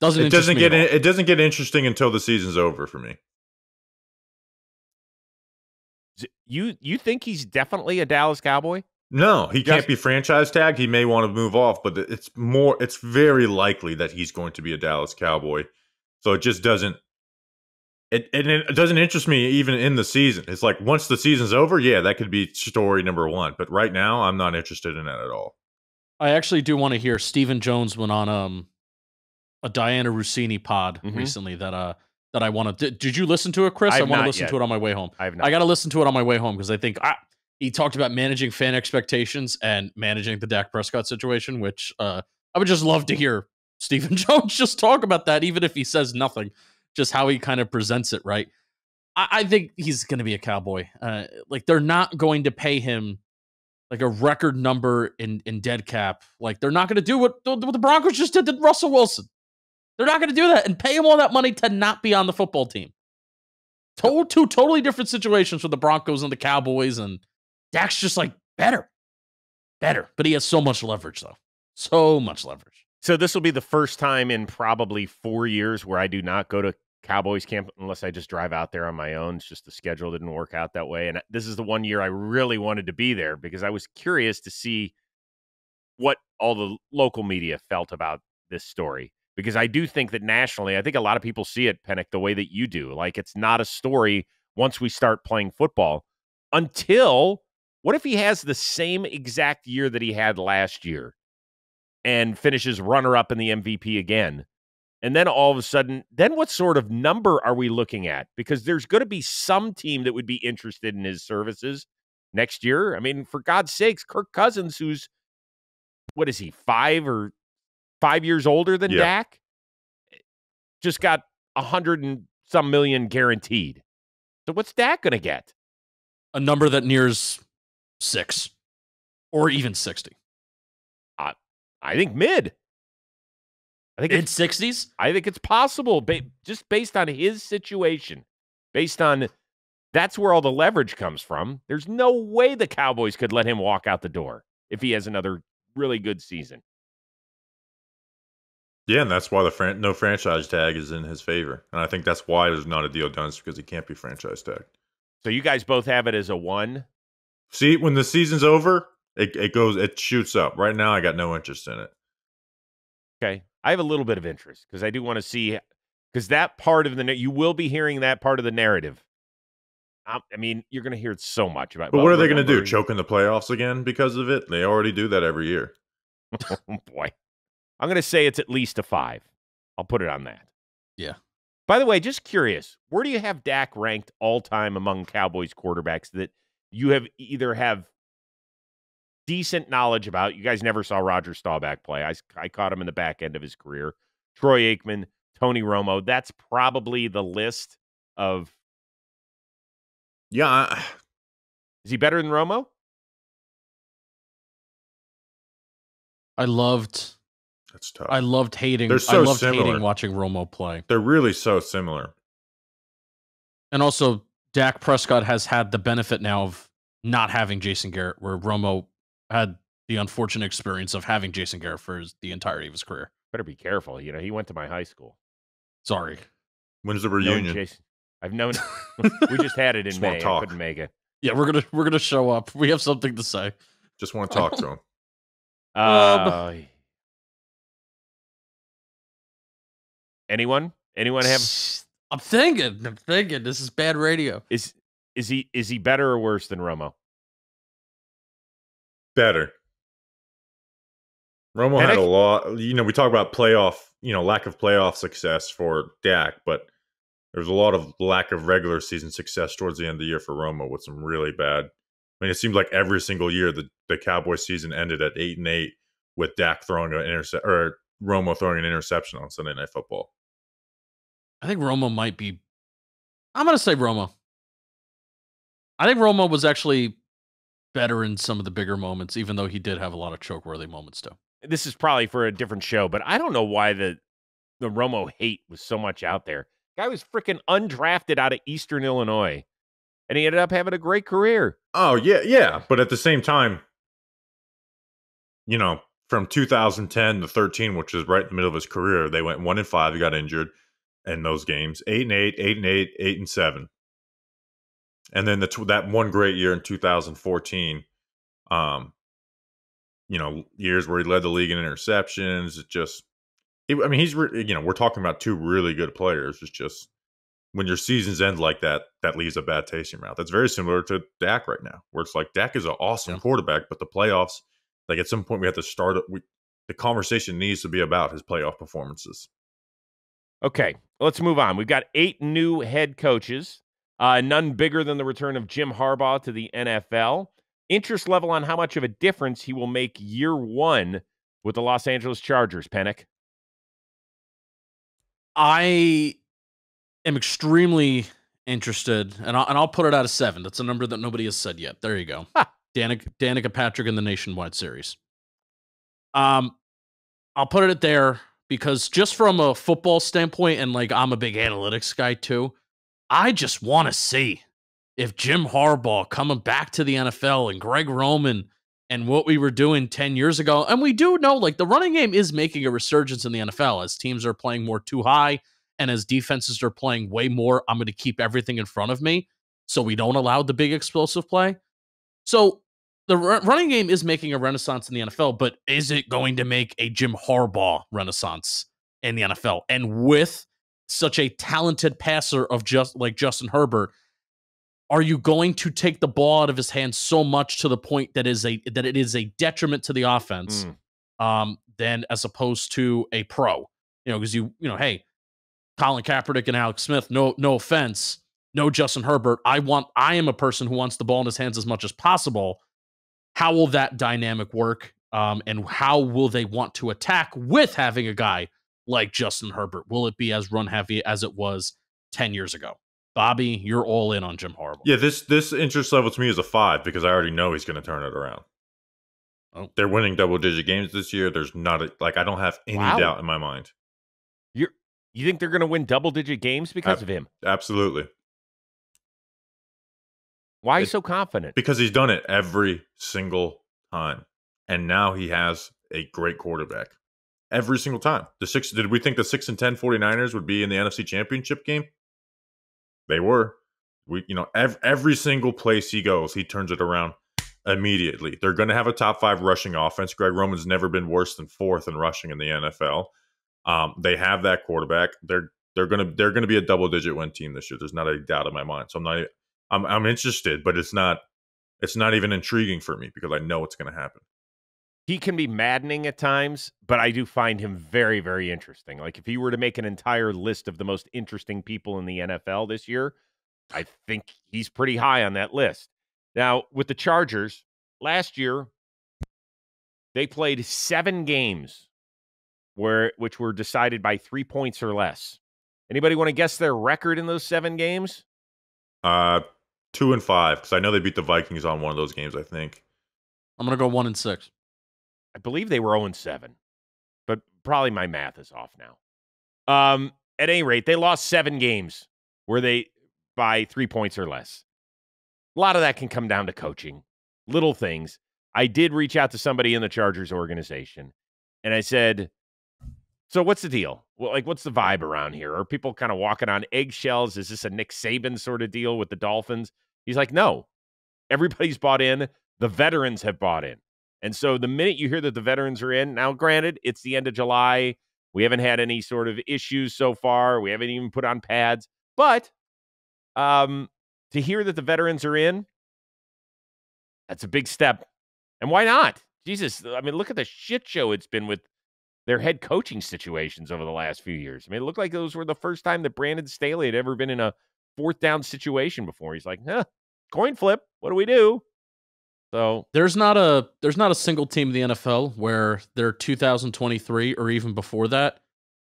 Doesn't it doesn't get it doesn't get interesting until the season's over for me. You you think he's definitely a Dallas Cowboy? No, he can't be franchise tagged. He may want to move off, but it's more it's very likely that he's going to be a Dallas Cowboy. So it just doesn't it and it doesn't interest me even in the season. It's like once the season's over, yeah, that could be story number one. But right now, I'm not interested in that at all. I actually do want to hear Stephen Jones went on um a Dianna Russini pod mm-hmm. recently that uh that I want to. Did, did, you listen to it, Chris? I, I want to listen yet. to it on my way home. I have not. I got to listen to it on my way home because I think ah, he talked about managing fan expectations and managing the Dak Prescott situation, which uh, I would just love to hear Stephen Jones just talk about that, even if he says nothing, just how he kind of presents it. Right? I, I think he's going to be a cowboy. Uh, like they're not going to pay him like a record number in in dead cap. Like they're not going to do what, what the Broncos just did to Russell Wilson. They're not going to do that and pay him all that money to not be on the football team. Two, two totally different situations for the Broncos and the Cowboys, and Dak's just like better, better. But he has so much leverage, though. So much leverage. So this will be the first time in probably four years where I do not go to Cowboys camp unless I just drive out there on my own. It's just the schedule didn't work out that way. And this is the one year I really wanted to be there because I was curious to see what all the local media felt about this story because I do think that nationally, I think a lot of people see it, Pennick, the way that you do. Like it's not a story once we start playing football until what if he has the same exact year that he had last year and finishes runner up in the MVP again? And then all of a sudden, then what sort of number are we looking at? Because there's going to be some team that would be interested in his services next year. I mean, for God's sakes, Kirk Cousins, who's what is he, five or five years older than Yeah. Dak, just got a hundred and some million guaranteed. So what's Dak going to get? A number that nears six or even 60. I I think mid. I think Mid 60s? I think it's possible, ba- just based on his situation, based on that's where all the leverage comes from. There's no way the Cowboys could let him walk out the door if he has another really good season. Yeah, and that's why the fran- no franchise tag is in his favor, and I think that's why there's not a deal done is because he can't be franchise tagged. So you guys both have it as a one. See, when the season's over, it, it goes, it shoots up. Right now, I got no interest in it. Okay. I have a little bit of interest because I do want to see because that part of the you will be hearing that part of the narrative. Um, I mean, you're going to hear so much about. But what are they going to do? remember- Choke in the playoffs again because of it? They already do that every year. Oh boy, I'm going to say it's at least a five. I'll put it on that. Yeah. By the way, just curious, where do you have Dak ranked all time among Cowboys quarterbacks that you have either have decent knowledge about? You guys never saw Roger Staubach play. I, I caught him in the back end of his career. Troy Aikman, Tony Romo. That's probably the list of. Yeah, Is he better than Romo? I loved that's tough. I loved hating They're I so loved similar. hating watching Romo play. They're really so similar. And also Dak Prescott has had the benefit now of not having Jason Garrett, where Romo had the unfortunate experience of having Jason Garrett for his, the entirety of his career. Better be careful. You know, he went to my high school. Sorry. When's the Known reunion? Jason. I've known. we just had it in Just wanna May. I couldn't make it. Yeah, we're gonna we're gonna show up. We have something to say. Just want to talk to him. Uh, anyone? Anyone have I'm thinking. I'm thinking. This is bad radio. is is he is he better or worse than Romo? Better. Romo had a lot. You know, we talk about playoff, you know, lack of playoff success for Dak, but there was a lot of lack of regular season success towards the end of the year for Romo with some really bad. I mean, it seemed like every single year the the Cowboys season ended at eight and eight with Dak throwing an intercept or Romo throwing an interception on Sunday Night Football. I think Romo might be. I'm gonna say Romo. I think Romo was actually better in some of the bigger moments, even though he did have a lot of choke worthy moments too. This is probably for a different show, but I don't know why the the Romo hate was so much out there. Guy was freaking undrafted out of Eastern Illinois, and he ended up having a great career. Oh yeah, yeah. But at the same time, you know, from 2010 to 13, which is right in the middle of his career, they went one and five. He got injured in those games. Eight and eight, eight and eight, eight and seven. And then the that one great year in 2014, um, you know, years where he led the league in interceptions. It just, it, I mean, he's re- you know, we're talking about two really good players. It's just when your seasons end like that, that leaves a bad taste in your mouth. That's very similar to Dak right now, where it's like Dak is an awesome Yeah. quarterback, but the playoffs, like at some point, we have to start. We, the conversation needs to be about his playoff performances. Okay, let's move on. We've got eight new head coaches, uh, none bigger than the return of Jim Harbaugh to the NFL. Interest level on how much of a difference he will make year one with the Los Angeles Chargers, Pennick. I am extremely interested, and I'll, and I'll put it out of seven. That's a number that nobody has said yet. There you go. Ha. Danica, Danica Patrick in the Nationwide Series. Um, I'll put it there because just from a football standpoint, and like I'm a big analytics guy too, I just want to see if Jim Harbaugh coming back to the NFL and Greg Roman and what we were doing 10 years ago. And we do know like the running game is making a resurgence in the NFL as teams are playing more two high and as defenses are playing way more. I'm going to keep everything in front of me so we don't allow the big explosive play. So the r- running game is making a renaissance in the NFL, but is it going to make a Jim Harbaugh renaissance in the NFL? And with such a talented passer of just like Justin Herbert, are you going to take the ball out of his hands so much to the point that is a that it is a detriment to the offense, Mm. um, than as opposed to a pro? You know, because you you know, hey, Colin Kaepernick and Alex Smith, no no offense, no Justin Herbert. I want I am a person who wants the ball in his hands as much as possible. How will that dynamic work? Um, and how will they want to attack with having a guy like Justin Herbert? Will it be as run heavy as it was 10 years ago? Bobby, you're all in on Jim Harbaugh. Yeah, this this interest level to me is a five because I already know he's going to turn it around. Oh. They're winning double digit games this year. There's not a, like I don't have any Wow. doubt in my mind. You're you think they're going to win double digit games because Ab- of him? Absolutely, Why are you it- so confident? because he's done it every single time, and now he has a great quarterback every single time. The six did we think the six and 10 49ers would be in the NFC Championship game? They were. We you know every, every single place he goes, he turns it around immediately. They're going to have a top five rushing offense. Greg Roman's never been worse than fourth in rushing in the NFL. Um, they have that quarterback. They're they're gonna they're gonna be a double digit win team this year. There's not a doubt in my mind. So I'm not I'm I'm interested, but it's not it's not even intriguing for me because I know it's going to happen. he can be maddening at times, but I do find him very, very interesting. Like if he were to make an entire list of the most interesting people in the NFL this year, I think he's pretty high on that list. Now, with the Chargers, last year they played seven games where which were decided by three points or less. Anybody want to guess their record in those seven games? Uh, two and five because I know they beat the Vikings on one of those games. I think. I'm gonna go one and six. I believe they were 0 and 7, but probably my math is off now. Um, at any rate, they lost seven games where they by three points or less. A lot of that can come down to coaching, little things. I did reach out to somebody in the Chargers organization and I said, So what's the deal? Well, like, what's the vibe around here? Are people kind of walking on eggshells? Is this a Nick Saban sort of deal with the Dolphins? He's like, No, everybody's bought in. The veterans have bought in. And so the minute you hear that the veterans are in, now granted, it's the end of July. We haven't had any sort of issues so far. We haven't even put on pads. But um, to hear that the veterans are in, that's a big step. And why not? Jesus, I mean, look at the shit show it's been with their head coaching situations over the last few years. I mean, it looked like those were the first time that Brandon Staley had ever been in a fourth down situation before. He's like, huh, coin flip. What do we do? So There's not a there's not a single team in the NFL where their 2023 or even before that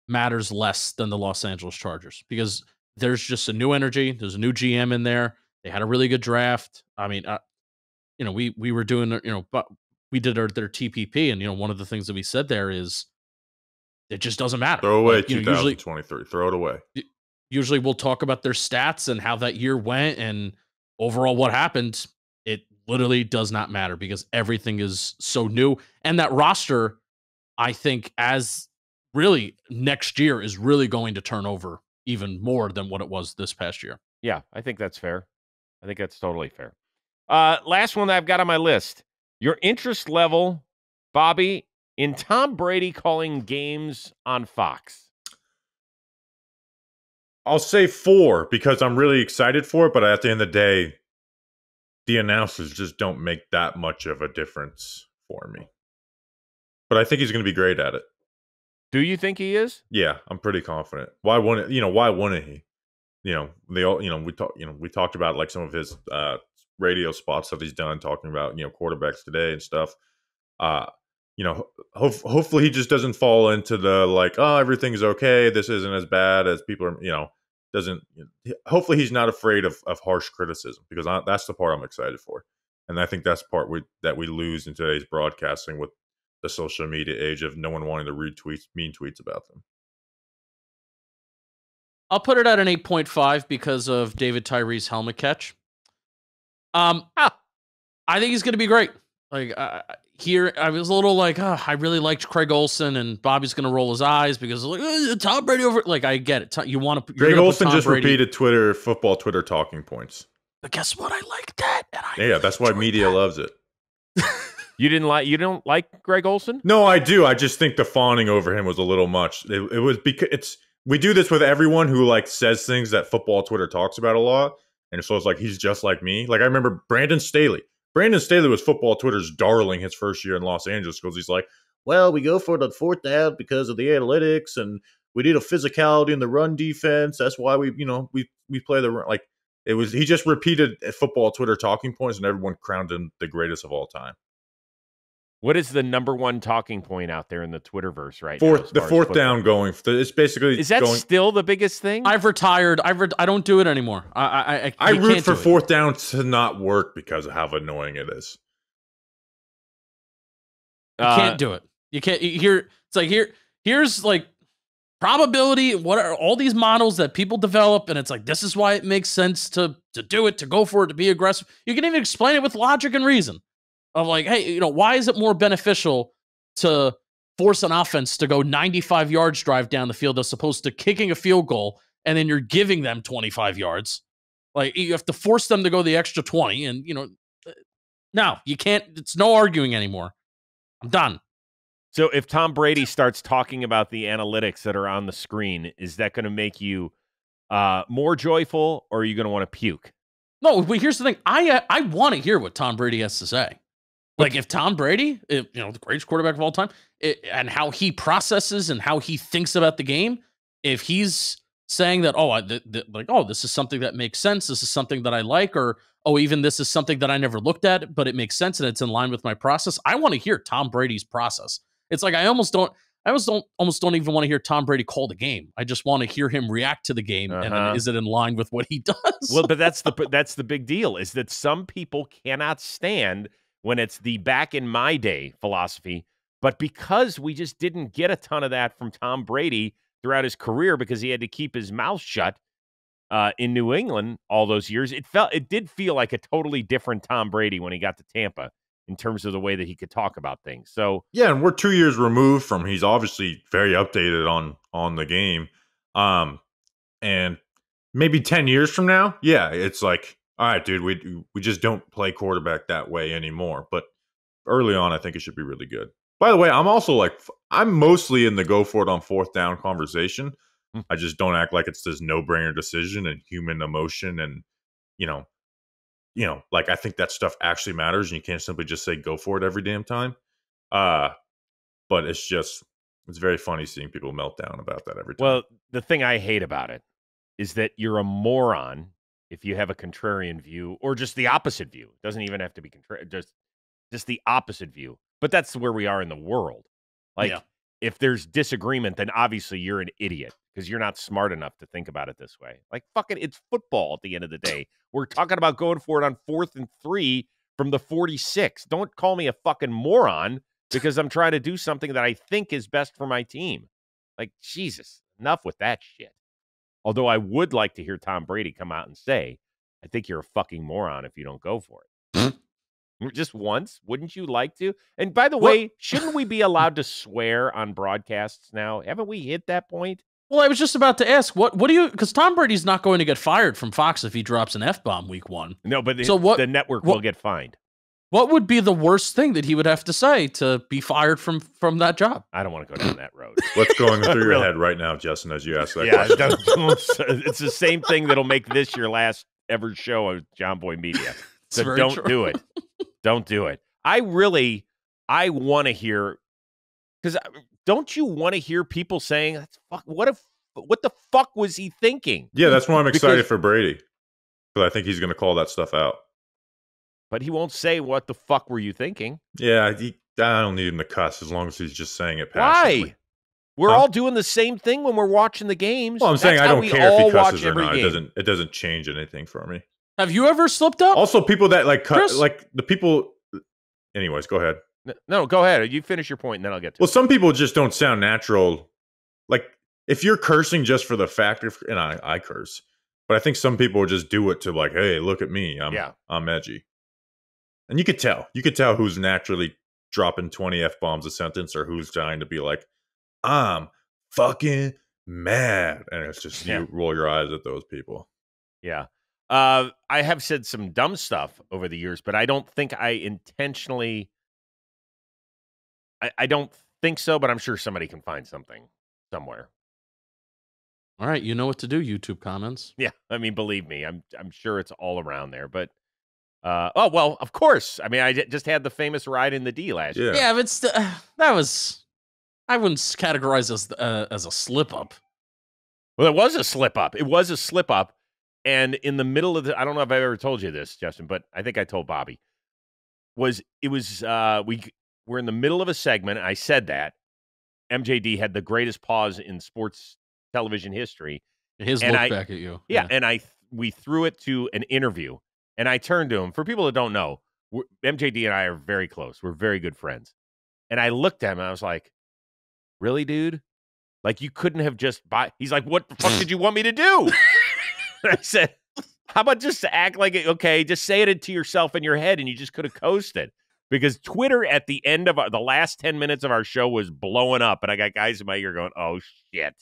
matters less than the Los Angeles Chargers because there's just a new energy. There's a new GM in there. They had a really good draft. I mean, uh, you know, we we were doing you know, but we did our their TPP, and you know, one of the things that we said there is it just doesn't matter. Throw away Like, you know, usually 2023. Throw it away. usually we'll talk about their stats and how that year went and overall what happened. It literally does not matter because everything is so new. And that roster, I think, as really next year is really going to turn over even more than what it was this past year. Yeah, I think that's fair. I think that's totally fair. Uh, last one that I've got on my list. Your interest level, Bobby, in Tom Brady calling games on Fox. I'll say four because I'm really excited for it, but at the end of the day, the announcers just don't make that much of a difference for me. But I think he's going to be great at it. Do you think he is? Yeah, I'm pretty confident. Why wouldn't you know? Why wouldn't he? You know, they all you know we talked you know we talked about like some of his uh radio spots that he's done talking about you know quarterbacks today and stuff. Uh, you know, ho- hopefully he just doesn't fall into the like oh everything's okay. This isn't as bad as people are. You know, doesn't. Hopefully he's not afraid of of harsh criticism because I, that's the part I'm excited for, and I think that's part we that we lose in today's broadcasting with the social media age of no one wanting to read tweets, mean tweets about them. I'll put it at an 8.5 because of David Tyree's helmet catch. Um, I think he's going to be great. Like uh, here, I was a little like, oh, I really liked Greg Olsen, and Bobby's going to roll his eyes because like "Uh, Tom Brady over. Like I get it. You want to? Greg Olsen just Brady. repeated Twitter football Twitter talking points. But guess what? I like that. And I yeah, that's why media that. loves it. You didn't like you don't like Greg Olsen? No, I do. I just think the fawning over him was a little much. It, it was because it's we do this with everyone who like says things that football Twitter talks about a lot, and so it's like he's just like me. Like I remember Brandon Staley. Brandon Staley was football Twitter's darling his first year in Los Angeles because he's like, well, we go for the fourth down because of the analytics, and we need a physicality in the run defense. That's why we, you know, we we play the run. Like it was, he just repeated football Twitter talking points, and everyone crowned him the greatest of all time. What is the number one talking point out there in the Twitterverse right fourth, now? the fourth down going. It's basically Is that going. still the biggest thing? I've retired. I've re- I don't do it anymore. I I I, I root can't for do it. fourth down to not work because of how annoying it is. You Uh, can't do it. You can't. You here. It's like here. Here's like probability. What are all these models that people develop? And it's like this is why it makes sense to to do it, to go for it, to be aggressive. You can even explain it with logic and reason. Of like, hey, you know, why is it more beneficial to force an offense to go 95 yards drive down the field as opposed to kicking a field goal and then you're giving them 25 yards? Like you have to force them to go the extra 20, and you know, no, you can't. It's no arguing anymore. I'm done. So if Tom Brady starts talking about the analytics that are on the screen, is that going to make you uh, more joyful, or are you going to want to puke? No, but here's the thing. I uh, I want to hear what Tom Brady has to say. Like if Tom Brady, if, you know, the greatest quarterback of all time, it, and how he processes and how he thinks about the game, if he's saying that, oh, I, th- th- like, oh, this is something that makes sense. This is something that I like, or oh, even this is something that I never looked at, but it makes sense and it's in line with my process. I want to hear Tom Brady's process. It's like I almost don't. I almost don't almost don't even want to hear Tom Brady call the game. I just want to hear him react to the game, and Uh-huh. then is it in line with what he does? Well, but that's the that's the big deal is that some people cannot stand when it's the back in my day philosophy, but because we just didn't get a ton of that from Tom Brady throughout his career because he had to keep his mouth shut uh, in New England all those years, it felt it did feel like a totally different Tom Brady when he got to Tampa in terms of the way that he could talk about things. So Yeah, and we're two years removed from. He's obviously very updated on on the game. Um, and maybe ten years from now, yeah, it's like, all right, dude, we we just don't play quarterback that way anymore. But early on, I think it should be really good. By the way, I'm also like, I'm mostly in the go for it on fourth down conversation. Hmm. I just don't act like it's this no brainer decision and human emotion and you know, you know, like I think that stuff actually matters, and you can't simply just say go for it every damn time. Uh, but it's just it's very funny seeing people melt down about that every time. Well, the thing I hate about it is that you're a moron if you have a contrarian view or just the opposite view. It doesn't even have to be contrarian, just just the opposite view. But that's where we are in the world. Like Yeah. if there's disagreement, then obviously you're an idiot because you're not smart enough to think about it this way. Like fucking it's football at the end of the day. We're talking about going for it on fourth and 3 from the 46. Don't call me a fucking moron because I'm trying to do something that I think is best for my team. Like, Jesus, enough with that shit. Although I would like to hear Tom Brady come out and say, I think you're a fucking moron if you don't go for it. Mm. Just once, wouldn't you like to? And by the What- way, shouldn't we be allowed to swear on broadcasts now? Haven't we hit that point? Well, I was just about to ask what what do you because Tom Brady's not going to get fired from Fox if he drops an f bomb week one. No, but the, So what- the network will get fined. What would be the worst thing that he would have to say to be fired from from that job? I don't want to go down that road. What's going through your Really? head right now, Justin, as you ask that yeah, question? don't- don't- it's the same thing that'll make this your last ever show of John Boy Media. So don't true. do it. Don't do it. I really, I want to hear because don't you want to hear people saying, "That's fuck." What if? What the fuck was he thinking? Yeah, that's why I'm excited Because- for Brady. Because I think he's going to call that stuff out. But he won't say what the fuck were you thinking. Yeah, he, I don't need him to cuss as long as he's just saying it Why? We're Huh? all doing the same thing when we're watching the games. Well, I'm saying That's I don't care if he cusses or every not. It doesn't. It doesn't change anything for me. Have you ever slipped up? Also, people that like cut, Chris? like the people. Anyways, go ahead. N- No, go ahead. You finish your point, and then I'll get to. It. Well, it. some people just don't sound natural. Like if you're cursing just for the fact of, and I, I curse, but I think some people just do it to like, hey, look at me, I'm, Yeah. I'm edgy, and you could tell, you could tell who's naturally dropping twenty f bombs a sentence or who's trying to be like, I'm fucking mad, and it's just Yeah. you roll your eyes at those people. Yeah. Uh, I have said some dumb stuff over the years, but I don't think I intentionally I, I don't think so, but I'm sure somebody can find something somewhere. All right, you know what to do. YouTube comments. Yeah, I mean, believe me, I'm I'm sure it's all around there. But uh, oh well, of course. I mean, I j- just had the famous ride in the D last year. Yeah. Yeah, but st- uh, that was. I wouldn't categorize as uh, as a slip up. Well, it was a slip up. It was a slip up, and in the middle of the, I don't know if I've ever told you this, Justin, but I think I told Bobby. Was it was uh we we're in the middle of a segment. I said that MJD had the greatest pause in sports television history. His And look I- back at you. Yeah, and I th- we threw it to an interview, and I turned to him. For people that don't know, MJD and I are very close. We're very good friends, and I looked at him and I was like, "Really, dude? Like you couldn't have just buy?" He's like, "What the fuck did you want me to do?" I said, "How about just to act like it? Okay, just say it to yourself in your head, and you just could have coasted." Because Twitter at the end of our, the last ten minutes of our show was blowing up, and I got guys in my ear going, "Oh shit."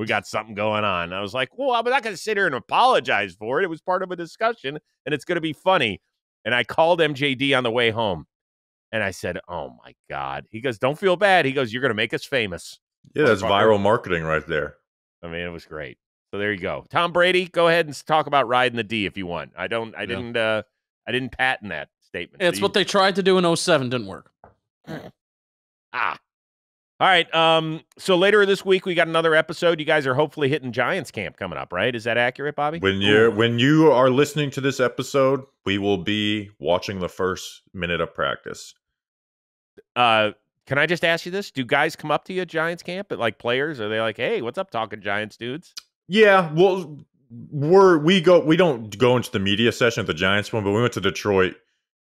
We got something going on. And I was like, well, I'm not going to sit here and apologize for it. It was part of a discussion and it's going to be funny. And I called MJD on the way home and I said, oh my God. He goes, don't feel bad. He goes, you're going to make us famous. Yeah, that's viral marketing right there. I mean, it was great. So there you go. Tom Brady, go ahead and talk about riding the D if you want. I don't, I Yeah. didn't, uh, I didn't patent that statement. It's So what they tried to do in 07, didn't work. Ah. All right. Um, so later this week we got another episode. You guys are hopefully hitting Giants camp coming up, right? Is that accurate, Bobby? When you when you are listening to this episode, we will be watching the first minute of practice. Uh, can I just ask you this? Do guys come up to you at Giants camp at like players? Are they like, hey, what's up, talking Giants dudes? Yeah, well, we're we go we don't go into the media session at the Giants one, but we went to Detroit.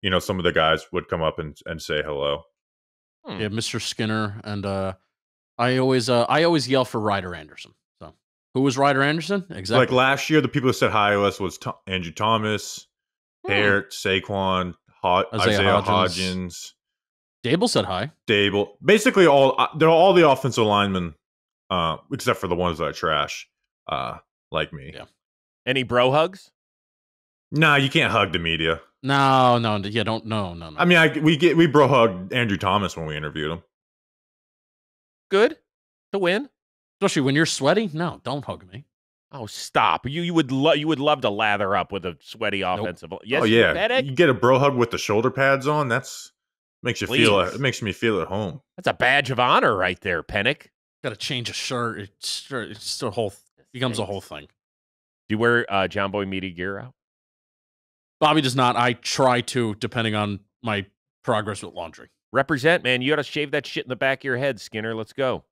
You know, some of the guys would come up and, and say hello. Hmm. Yeah, Mr. Skinner and uh I always uh I always yell for Ryder Anderson. So who was Ryder Anderson? Exactly. Like last year, the people that said hi to us was Tho- Andrew Thomas, Hmm. Parrott, Saquon, Ho- Isaiah Isaiah, Hodgins. Hodgins, Dable said hi. Dable. Basically, all uh, they're all the offensive linemen, uh, except for the ones that I trash, uh, like me. Yeah. Any bro hugs? Nah, you can't hug the media. No, no, yeah, don't no, no, no. I mean, I, we get we bro hugged Andrew Thomas when we interviewed him. Good to win. Especially when you're sweaty. No, don't hug me. Oh, stop! You you would love you would love to lather up with a sweaty offensive. Yes, oh you yeah, Paddock? you get a bro hug with the shoulder pads on. That's makes you feel. It makes me feel at home. That's a badge of honor right there, Pennick. Gotta change a shirt. It's it's a whole becomes a whole thing. Do you wear uh, John Boy media gear out? Bobby does not. I try to, depending on my progress with laundry. Represent, man. You got to shave that shit in the back of your head, Skinner. Let's go.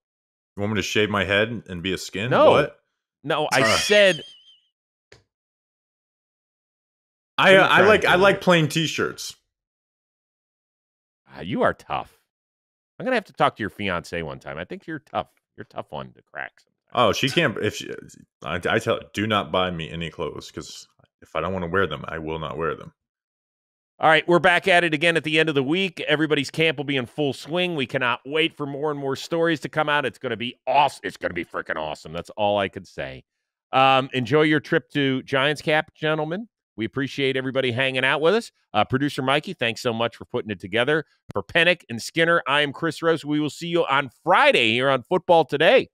You want me to shave my head and be a skin? No. What? No, I Uh. said I uh, I like I do like plain t-shirts. ah, you are tough. I'm gonna have to talk to your fiance one time. I think you're tough. You're a tough one to crack. Sometimes. Oh, she can't. If she, I, I tell, do not buy me any clothes because if I don't want to wear them, I will not wear them. All right, we're back at it again at the end of the week. Everybody's camp will be in full swing. We cannot wait for more and more stories to come out. It's going to be awesome. It's going to be freaking awesome. That's all I could say. Um, enjoy your trip to Giants Cap, gentlemen. We appreciate everybody hanging out with us. Uh, Producer Mikey, thanks so much for putting it together. For Pennick and Skinner, I am Chris Rose. We will see you on Friday here on Football Today.